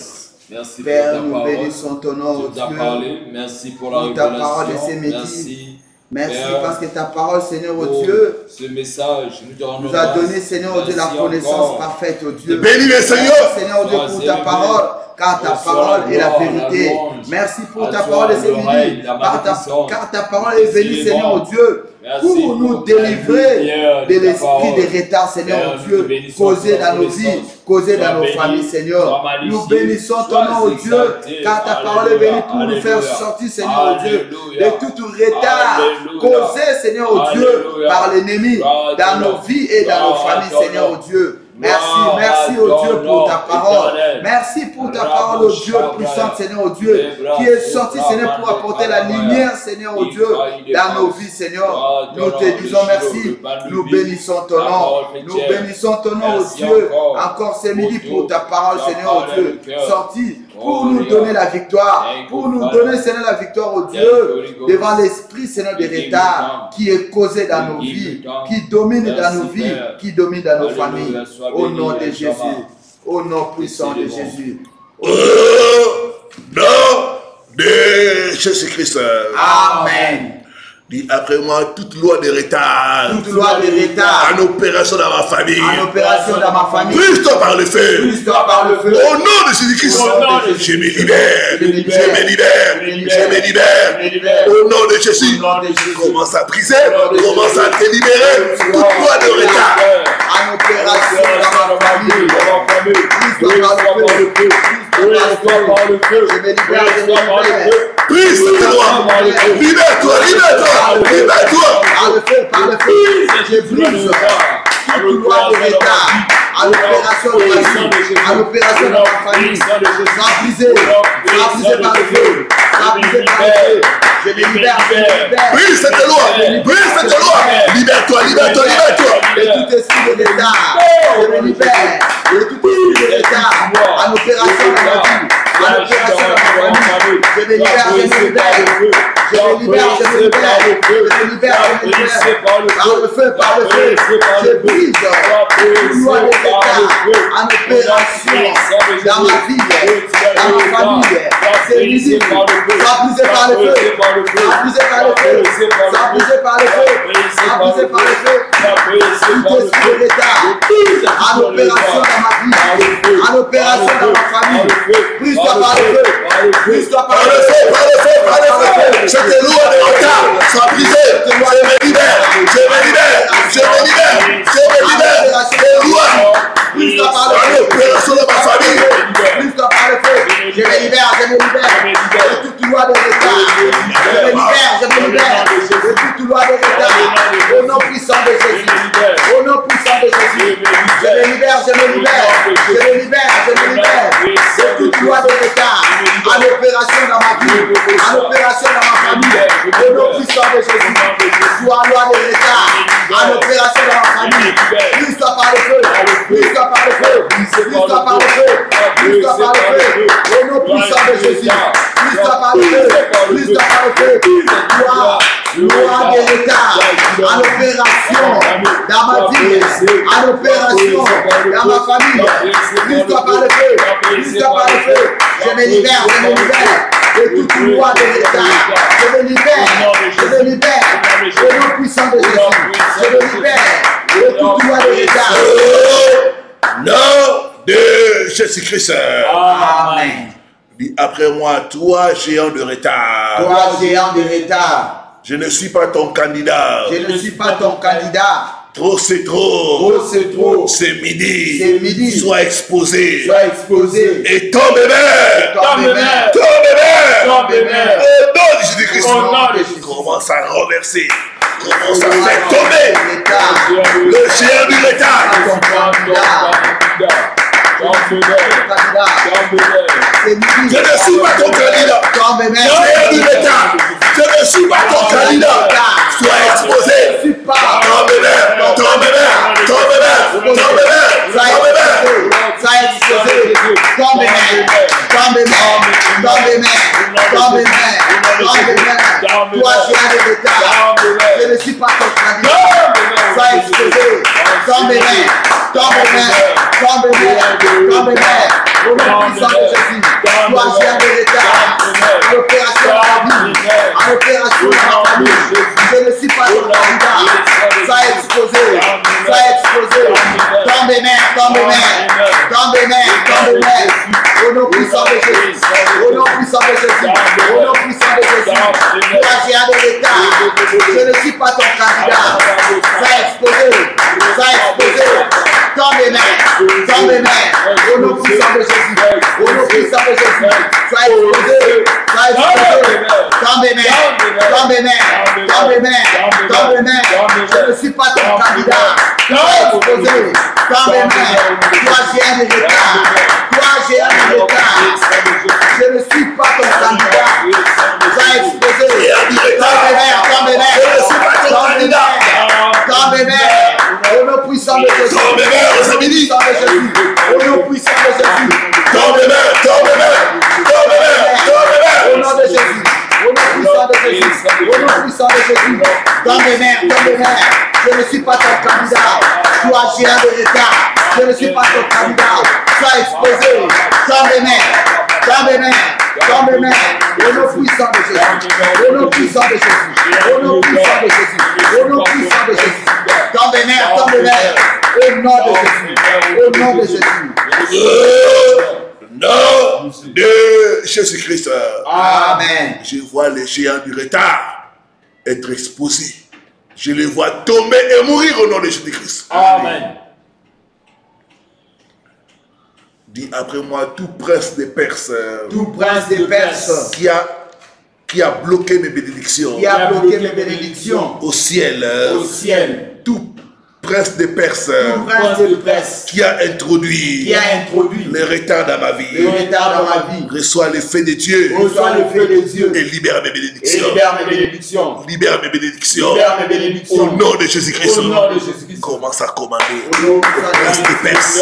Merci pour Père, ta nous parole. bénissons ton nom, Dieu. parlé. Merci pour la Pour ta parole. Merci. Merci Père, parce que ta parole, Seigneur, oh pour Dieu, ce message. Nous nous a donné, Seigneur, oh Dieu, la connaissance encore. parfaite, oh Dieu. Bénis le Seigneur. Seigneur, oh Dieu, pour ta parole, car ta parole est la vérité. Merci pour ta parole de la car ta, parole est bénie, Seigneur. Dieu, pour nous délivrer de de l'esprit parole. des retards, Seigneur, Dieu, causé dans nos vies, causé dans nos familles, Seigneur. Nous bénissons ton nom, oh Dieu, car ta parole est bénie pour nous faire sortir, Seigneur, Dieu, de tout retard causé, Seigneur, Dieu, par l'ennemi dans nos vies et dans nos familles, Seigneur, Dieu. Merci, merci, ton Dieu, pour ta parole. Merci pour ta parole, oh Dieu, Shabbat. puissante, Seigneur, oh Dieu, qui est sortie, Seigneur, pour apporter la lumière, Seigneur, oh Dieu, dans nos vies, Seigneur. Nous te disons merci. Nous bénissons ton nom. Nous bénissons ton nom, Merci Dieu. encore. Ce midi Pour ta parole, Seigneur, parole Dieu, sortie pour Oh, nous donner la victoire, pour nous donner, Seigneur, la victoire, Thank Dieu, devant l'esprit, Seigneur, des retards thanks. qui est causé dans nos vies, qui domine dans nos vies, qui domine dans nos familles. Au nom de. Jésus, au nom puissant de Jésus. Au nom de Jésus-Christ. Amen. Dis après moi, toute loi de retard Toute loi de retard en opération dans ma famille. en opération dans ma famille, Brise-toi par le feu. brise-toi par le feu. Au nom de Jésus-Christ, Au nom de je me libère, Je me libère. Je me libère. Je me libère. Au nom de Jésus, Au nom de Jésus. commence à briser, commence à Jésus. te libérer. Toute loi de retard. En opération dans ma famille, brise-toi par le feu. Brise-toi par le feu. Je me libère, je me libère. Brise cette loi. Libère-toi, libère-toi, libère-toi. Par le feu, par le feu, je brise toute loi de retard à l'opération de ma vie, à l'opération de ma famille. Sois brisé, par le feu, brisé par le feu. Je me libère. Brise cette loi. Brise cette loi. Libère-toi, libère-toi, libère-toi. de tout esprit de retard. Je me libère de tout esprit de retard en opération dans ma vie, Je me libère, je libère. Je me libère, je libère. Je me libère, je libère. Par le feu, par le feu. Je brise en opération dans ma vie, dans ma famille. C'est brisé par le feu. Brise-toi par le feu. Par le le feu. feu, par le feu, par le feu. Cette loi de retard soit brisée. Je me libère, je me libère, je me libère, je me libère. Ma famille. Brise-toi par le feu. Je me libère, je me libère de toute loi de retard. Je me libère, je me libère de toute loi de retard. Au nom puissant de Jésus. Au nom puissant de Jésus. Je me libère, je me libère. Je me libère, je me libère de toute loi de retard. En opération dans ma vie. En opération dans ma famille. Au nom puissant de Jésus. Soit loi de retard. en opération dans ma famille. Brise-toi par le feu. Brise-toi par le feu. Brise-toi par le feu. Brise-toi par le feu. Au nom puissant de Jésus. Brise-toi par le feu. Brise-toi par le feu. Loi, loi de l'État. En opération dans ma vie. En opération dans ma famille. Brise-toi par le feu. Brise-toi par le feu. Je me libère, je me libère de toute loi de l'État. Je me libère, je me libère au nom puissant de Jésus. Je me libère de toute loi de l'État. Nom de Jésus-Christ. Amen. Dis après moi, toi géant de retard. Toi, géant de l'État, Je ne suis pas ton candidat. je ne suis pas ton candidat. Trop c'est trop. Trop, c'est trop. C'est midi. C'est midi. Sois exposé. Sois exposé. Et tombe mère. Tombe mère. Tombe mère. Tombe mère. Au nom de Jésus-Christ. Commence à renverser. Faire de tomber le géant du midi. Je ne suis pas ton candidat. Géant du retard. Je ne suis pas ton candidat. Sois exposé. suis pas. Tombe mère. Tombe mère. Tombe mère. Tombe mère. Sois Tombe mère. exposé. Sois exposé. Tombe mère. Tombe mère. Tombe mère. Tombe mère. Tombe mère. Toi, géant de l'État. Je ne suis pas ton candidat. Sois exposé. Tombe mère. Tombe mère. Tombe mère. Tombe mère. Au nom puissant de Jésus. Géant de l'État. À l'opération de la vie. À l'opération de la famille. Je ne suis pas ton candidat. Sois exposé. Sois exposé. Tombe mère. Tombe mère. Tombe mère. Tombe mère. Au nom puissant de Jésus. Au nom puissant de Jésus. Au nom puissant de Jésus. Géant de l'État. Je ne suis pas ton candidat. Sois exposé. Sois exposé. Tombe mère. Tombe mère. Au nom puissant de Jésus. Au nom puissant de Jésus. Sois exposé. Sois exposé. Mère. Je ne suis pas ton candidat. Sois exposé. Toi. Toi. Je ne suis pas ton candidat. Sois exposé. Je ne suis pas ton candidat. Au nom puissant de Jésus. Midi. puissant de Jésus. Au nom puissant de Jésus. Tombe mère. Tombe mère. Tombe mère. Tombe mère. Au nom de Jésus. Au nom puissant de Jésus. Au nom puissant de Jésus. Dans mes mains, dans mes mains. Je ne suis pas ton candidat. Toi, géant de l'État. Je ne suis pas ton candidat. Sois exposé. Dans mes mains. Mains. Dans mes mains. Au nom puissant de Jésus. Au nom puissant de Jésus. Au nom puissant de Jésus. Au nom puissant de Jésus. Mains, dans mes mains. Au nom de Jésus. Au nom de Jésus. Nom de Jésus-Christ. Amen. Je vois les géants du retard être exposés. Je les vois tomber et mourir au nom de Jésus-Christ. Amen. Dis après moi, tout prince des Perses Tout prince des Perses qui a, qui a bloqué mes bénédictions qui a bloqué mes bénédictions au ciel, au ciel. tout prince des Perses Tout prince des Perses qui a introduit qui a introduit les retards dans ma vie, le retard dans ma vie reçois l'effet de Dieu reçoit le feu des yeux et libère mes et bénédictions. libère mes bénédictions. Libère mes bénédictions. Libère mes Au bénédictions. nom de Jésus-Christ. Au nom de Jésus-Christ. Commence à commander. Au nom de Prince des Perses.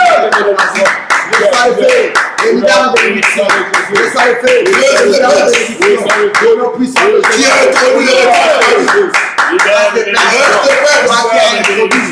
a fait des bénédictions. Le Reçois le feu. Au nom de Prince des Perses qui a introduit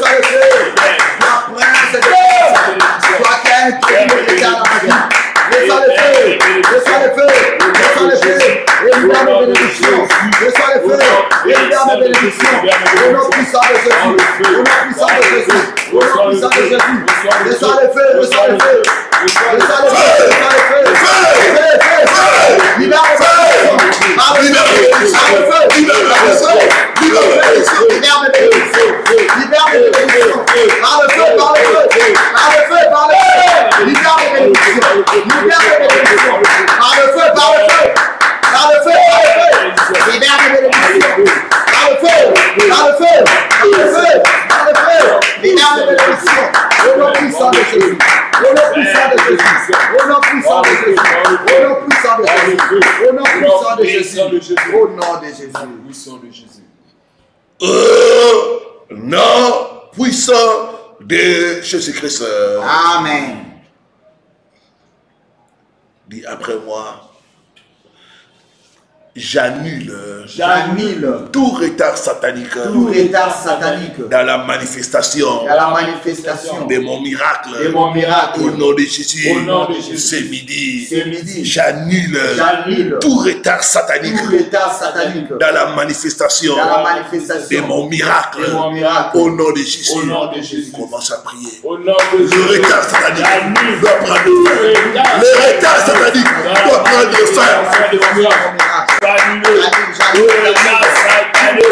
sois le feu. Prince de puissance. Sois quelqu'un qui mérite la magie. Reçois le feu. Reçois le feu. Reçois le feu. Et une âme bénédiction. Reçois le feu. Et une âme bénédiction. Au nom puissant de Jésus. Au nom puissant de Jésus. Au nom puissant de Jésus. Le feu. Reçois le feu. Reçois le feu. Reçois le feu. Libère le feu. Libère le feu. Libère le feu. Libère le feu. Libère le feu. Libère le feu. Nom puissant de Jésus-Christ. Amen. Dis après moi. J'annule J'annule tout retard satanique tout retard satanique dans la manifestation dans la manifestation de mon miracle. de mon miracle. Au nom de Jésus, Au nom de Jésus. ce midi, Ce midi, j'annule j'annule tout retard satanique tout retard satanique dans la manifestation dans la de manifestation mon miracle. de mon miracle. Au nom de Jésus, Au nom de Jésus. commence à prier. Au nom de Le retard satanique J'annule doit prendre fin. Le retard satanique doit prendre fin. Mon miracle. J'annule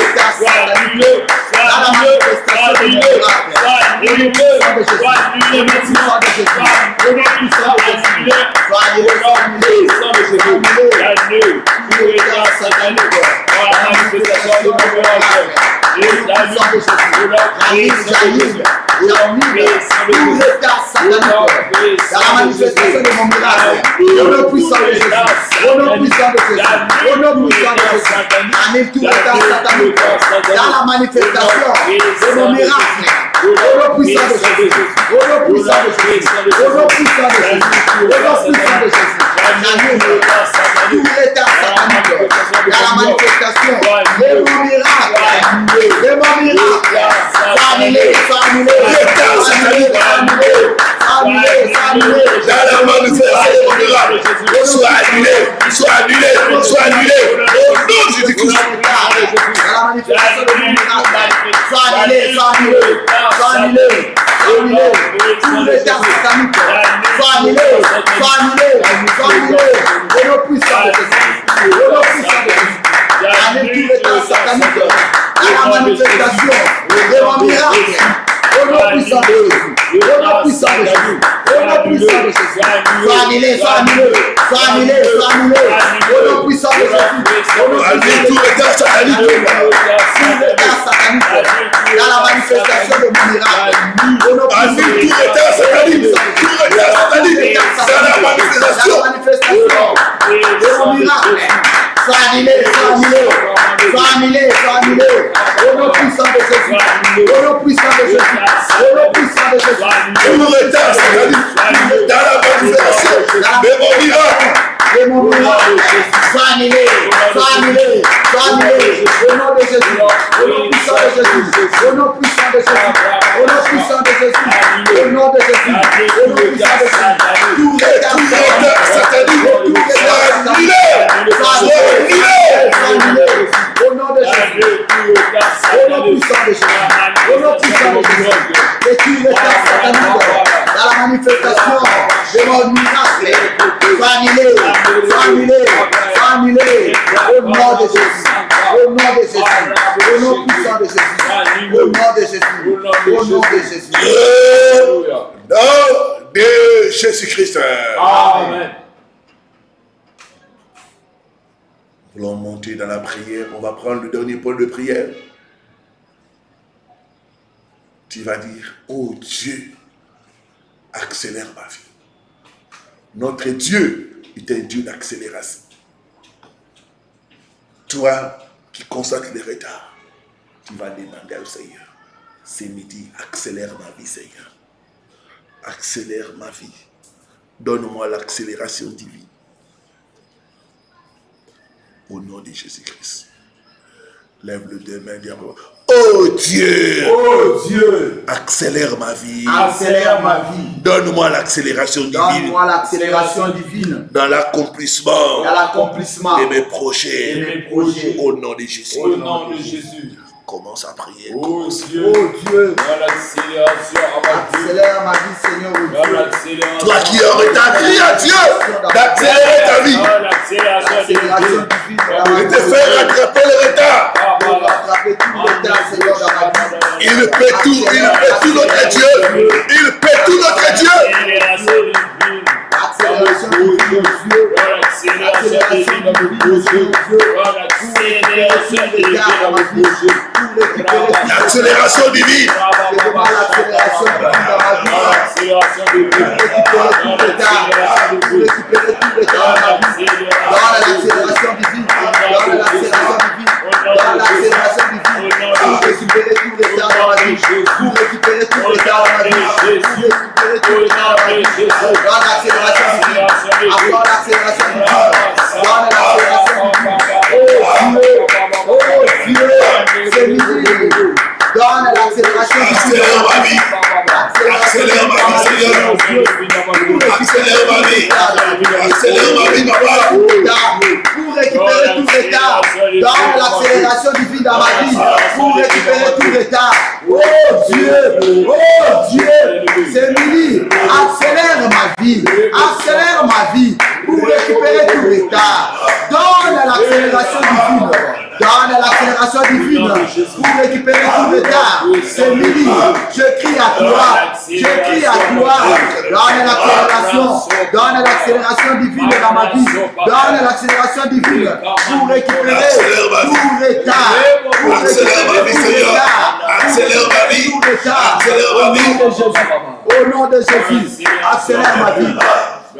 tout retard satanique dans la manifestation de j'annule au nom puissant de Jésus. Au nom puissant de Jésus. Au nom puissant de Jésus. Au nom puissant de Jésus. Tout satanique dans la manifestation Sois annulé, sois annulé. Sois annulé. Sois annulé. Tout retard satanique. Sois annulé. Sois annulé. Sois annulé. Au nom. Dans la manifestation de mon miracle. Au nom puissant de Jésus. Au nom puissant de Jésus. Au nom puissant de Jésus. Sois annulé, sois annulé. Sois annulé, sois annulé. Au nom puissant de Jésus. Au nom puissant de tout Jésus. retard satanique. tout retard satanique dans la manifestation de mon miracle. Au nom puissant de Jésus. tout retard satanique. Tout retard satanique dans la manifestation. Dans la manifestation de mon miracle. Sois annulé, sois annulé. Sois annulé, sois annulé. Au nom puissant de Jésus. Au nom puissant de Jésus. Nom de Jésus. Tout retard satanique dans la manifestation de mon miracle. de mon miracle. Sois annulé, sois annulé, sois annulé. Au nom de Jésus, au nom puissant de Jésus, au nom puissant de Jésus, au nom puissant de Jésus, au nom de Jésus, au nom puissant de Jésus. Au nom puissant de Jésus, au nom puissant de Jésus. Et tout retard satanique dans la manifestation de mon miracle. Sois annulé, sois. Au nom de Jésus, au nom de Jésus, au nom puissant de Jésus, au nom de Jésus, au nom de Jésus. Le nom de Jésus-Christ. Amen. Voulons monter dans la prière. On va prendre le dernier point de prière. Tu vas dire, oh Dieu, accélère ma vie. Notre Dieu est un Dieu d'accélération. Toi qui constates les retards, tu vas demander au Seigneur, ce midi, accélère ma vie, Seigneur. Accélère ma vie. Donne-moi l'accélération divine. Au nom de Jésus-Christ. Lève le deux mains, dis Oh Dieu, Oh Dieu, accélère ma vie. accélère ma vie. Donne-moi l'accélération divine Donne-moi l'accélération divine dans l'accomplissement dans l'accomplissement de mes de projets. mes projets. Au nom de Jésus. Au nom de Jésus. Commence à prier. Oh Commence. Dieu. Oh Dieu, Dans l'accélération, à ma Dieu. accélère ma vie, Seigneur, oh Dieu. l'accélération. Toi qui es en retard, crie à Dieu d'accélérer ta vie l'accélération et te faire rattraper le retard. Ah, Pour voilà. rattraper tout le temps, Seigneur, dans ma vie. Il peut tout, il peut tout notre Dieu. Il peut tout notre Dieu. Accélération divine. Accélération divine, divine. L'accélération. Pour récupérer tout retard dans ma vie. Pour récupérer tout retard dans ma vie. Pour récupérer tout retard dans ma vie. Dans l'accélération l'accélération divine. Dans l'accélération divine. Oh Dieu. Oh Dieu. C'est midi. Donne l'accélération ma vie. Oh Dieu, oh Dieu, c'est midi, accélère ma vie, accélère ma vie pour récupérer tout retard. Donne l'accélération divine. Donne l'accélération divine pour récupérer tout retard. C'est midi. Je crie à toi. Je crie à toi. Donne l'accélération. Donne l'accélération divine dans ma vie. Donne l'accélération divine pour récupérer tout retard. Pour Accélère ma vie, Seigneur. retard. Accélère ma vie. Tout retard. Accélère ma Au vie. nom de Jésus. Au nom de Jésus. Accélère ma vie.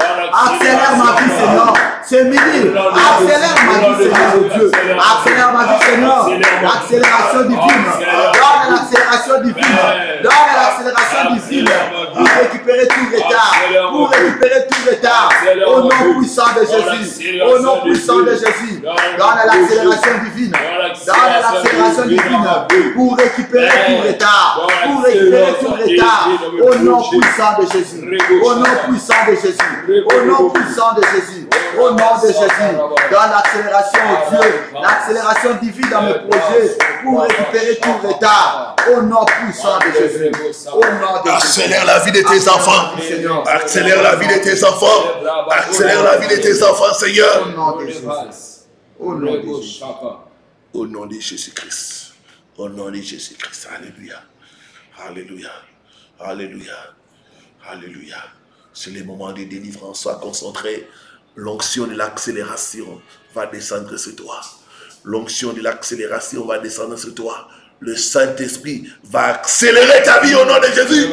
Accélère ma vie, Seigneur. C'est midi. Accélère ma vie, Seigneur, Dieu. Accélère ma vie, Seigneur. L'accélération divine. Donne l'accélération divine. Donne l'accélération divine. Pour récupérer tout retard. Pour récupérer tout retard. Au nom puissant de Jésus. Au nom puissant de Jésus. Donne l'accélération divine. Donne l'accélération divine. Pour récupérer tout retard. Pour récupérer tout retard. Au nom puissant de Jésus. Au nom puissant de Jésus. Au nom puissant de Jésus. Au nom de Jésus. Dans l'accélération, oh Dieu. L'accélération divine dans mes projets. Pour récupérer tout retard. Au nom puissant de Jésus. Au nom de Jésus. Accélère la vie de tes enfants. Seigneur. Accélère la vie de tes enfants. Accélère la vie de tes enfants, Au Seigneur. nom de Jésus. Au nom de Jésus. Au nom de Jésus-Christ. Au nom de Jésus-Christ. Alléluia. Alléluia. Alléluia. Alléluia. C'est le moment de délivrance. Sois concentré. L'onction de l'accélération va descendre sur toi. L'onction de l'accélération va descendre sur toi. Le Saint-Esprit va accélérer ta vie au nom de Jésus.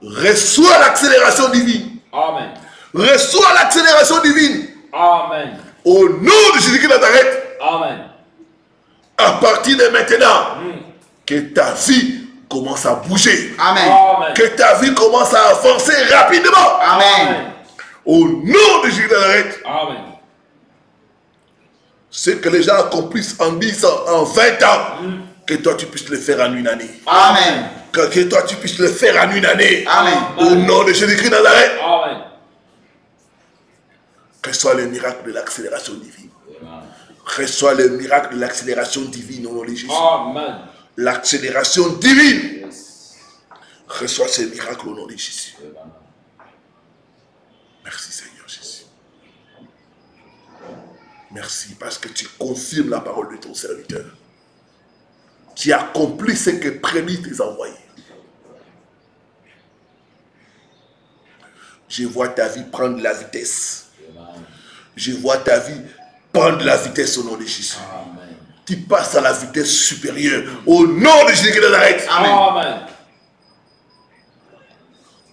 Reçois l'accélération divine. Amen. Reçois l'accélération divine. Amen. Au nom de Jésus-Christ de Nazareth. Amen. à partir de maintenant, que ta vie commence à bouger. Amen. Amen. Que ta vie commence à avancer rapidement. Amen. Au nom de Jésus de Nazareth, Amen. ce que les gens accomplissent en 10 ans, en 20 ans, que toi tu puisses le faire en une année. Amen. Que, que toi tu puisses le faire en une année. Amen. Au nom de Jésus-Christ de Nazareth, Amen. reçois le miracle de l'accélération divine. Amen. Reçois le miracle de l'accélération divine au nom de Jésus. Amen. L'accélération divine. Reçois ce miracle au nom de Jésus. Merci Seigneur Jésus. Merci parce que tu confirmes la parole de ton serviteur. Tu accomplis ce que prédit tes envoyés. Je vois ta vie prendre la vitesse. Je vois ta vie prendre la vitesse au nom de Jésus. Tu passes à la vitesse supérieure au nom de Jésus de Nazareth. Amen.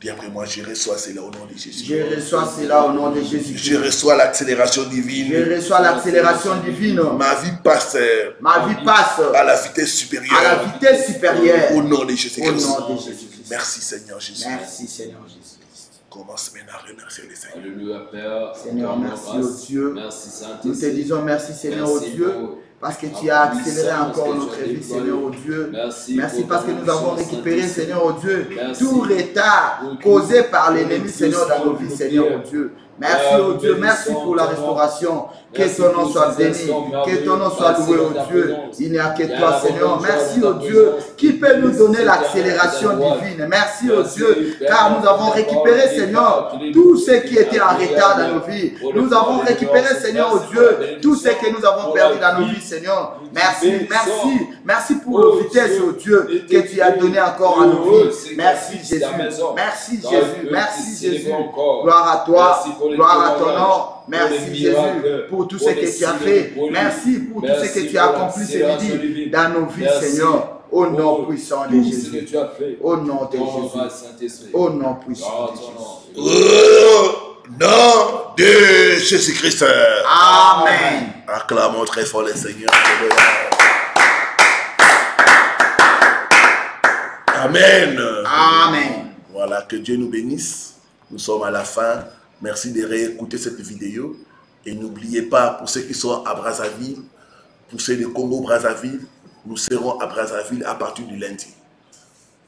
Dis après moi, je reçois cela au nom de Jésus. Je reçois cela au nom de Jésus. Je reçois l'accélération divine. Je reçois l'accélération divine. Ma vie passe euh, Ma vie passe à la vitesse à la supérieure vitesse supérieure. au nom de Au Jésus-Christ. nom de Jésus-Christ. Merci Seigneur Jésus. Merci Seigneur Jésus. Commence maintenant à remercier les Seigneurs. Alléluia, Père. Seigneur, Accorde merci au Dieu. Merci, Nous te disons merci Seigneur au Dieu pour parce que tu as accéléré encore notre vie. Seigneur au Dieu. Merci Merci parce que nous avons récupéré. Seigneur au Dieu tout retard causé par l'ennemi Seigneur dans nos vies Seigneur au Dieu. Merci nous Dieu, merci pour la restauration. Que ton nom soit béni, que ton nom soit loué ta Dieu. Il n'y a que toi Seigneur. Merci ta Dieu qui peut nous donner l'accélération divine. Merci au Merci, Dieu car nous avons récupéré. Seigneur tout ce qui était en retard dans nos vies. Nous avons récupéré Seigneur au merci Dieu tout ce que nous avons perdu dans nos vie, vies Seigneur. Merci, merci, merci pour Oh, la vitesse, Dieu, oh Dieu, que tu as donné encore à nos vies. Merci Jésus. Merci Jésus. Merci Jésus. Gloire à toi. Merci pour les Gloire à ton nom. Merci Jésus pour tout ce que tu as fait. Merci pour tout ce que tu as accompli ce midi dans nos vies, Seigneur. Au nom puissant de Jésus. Au nom de Jésus. Au nom puissant de Jésus. nom. Au nom de Jésus-Christ. Amen. Acclamons très fort le Seigneur. Amen. Amen. Voilà, que Dieu nous bénisse. Nous sommes à la fin. Merci de réécouter cette vidéo. Et n'oubliez pas, pour ceux qui sont à Brazzaville, pour ceux de Congo-Brazzaville, nous serons à Brazzaville à partir du lundi.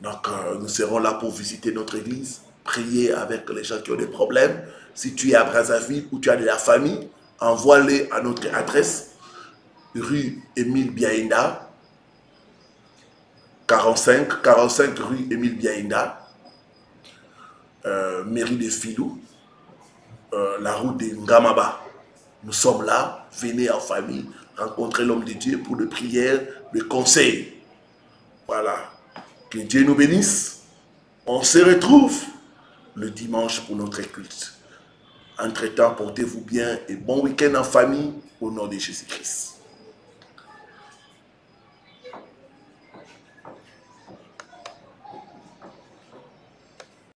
Donc, euh, nous serons là pour visiter notre église, prier avec les gens qui ont des problèmes. Si tu es à Brazzaville ou tu as de la famille, envoie-les à notre adresse, rue Émile Biaïnda, 45, 45 rue Émile Biaïnda, euh, mairie de Filou, euh, la route de Ngamaba. Nous sommes là, venez en famille, rencontrer l'homme de Dieu pour de prières, de conseils. Voilà. Que Dieu nous bénisse. On se retrouve le dimanche pour notre culte. Entre-temps, portez-vous bien et bon week-end en famille au nom de Jésus-Christ.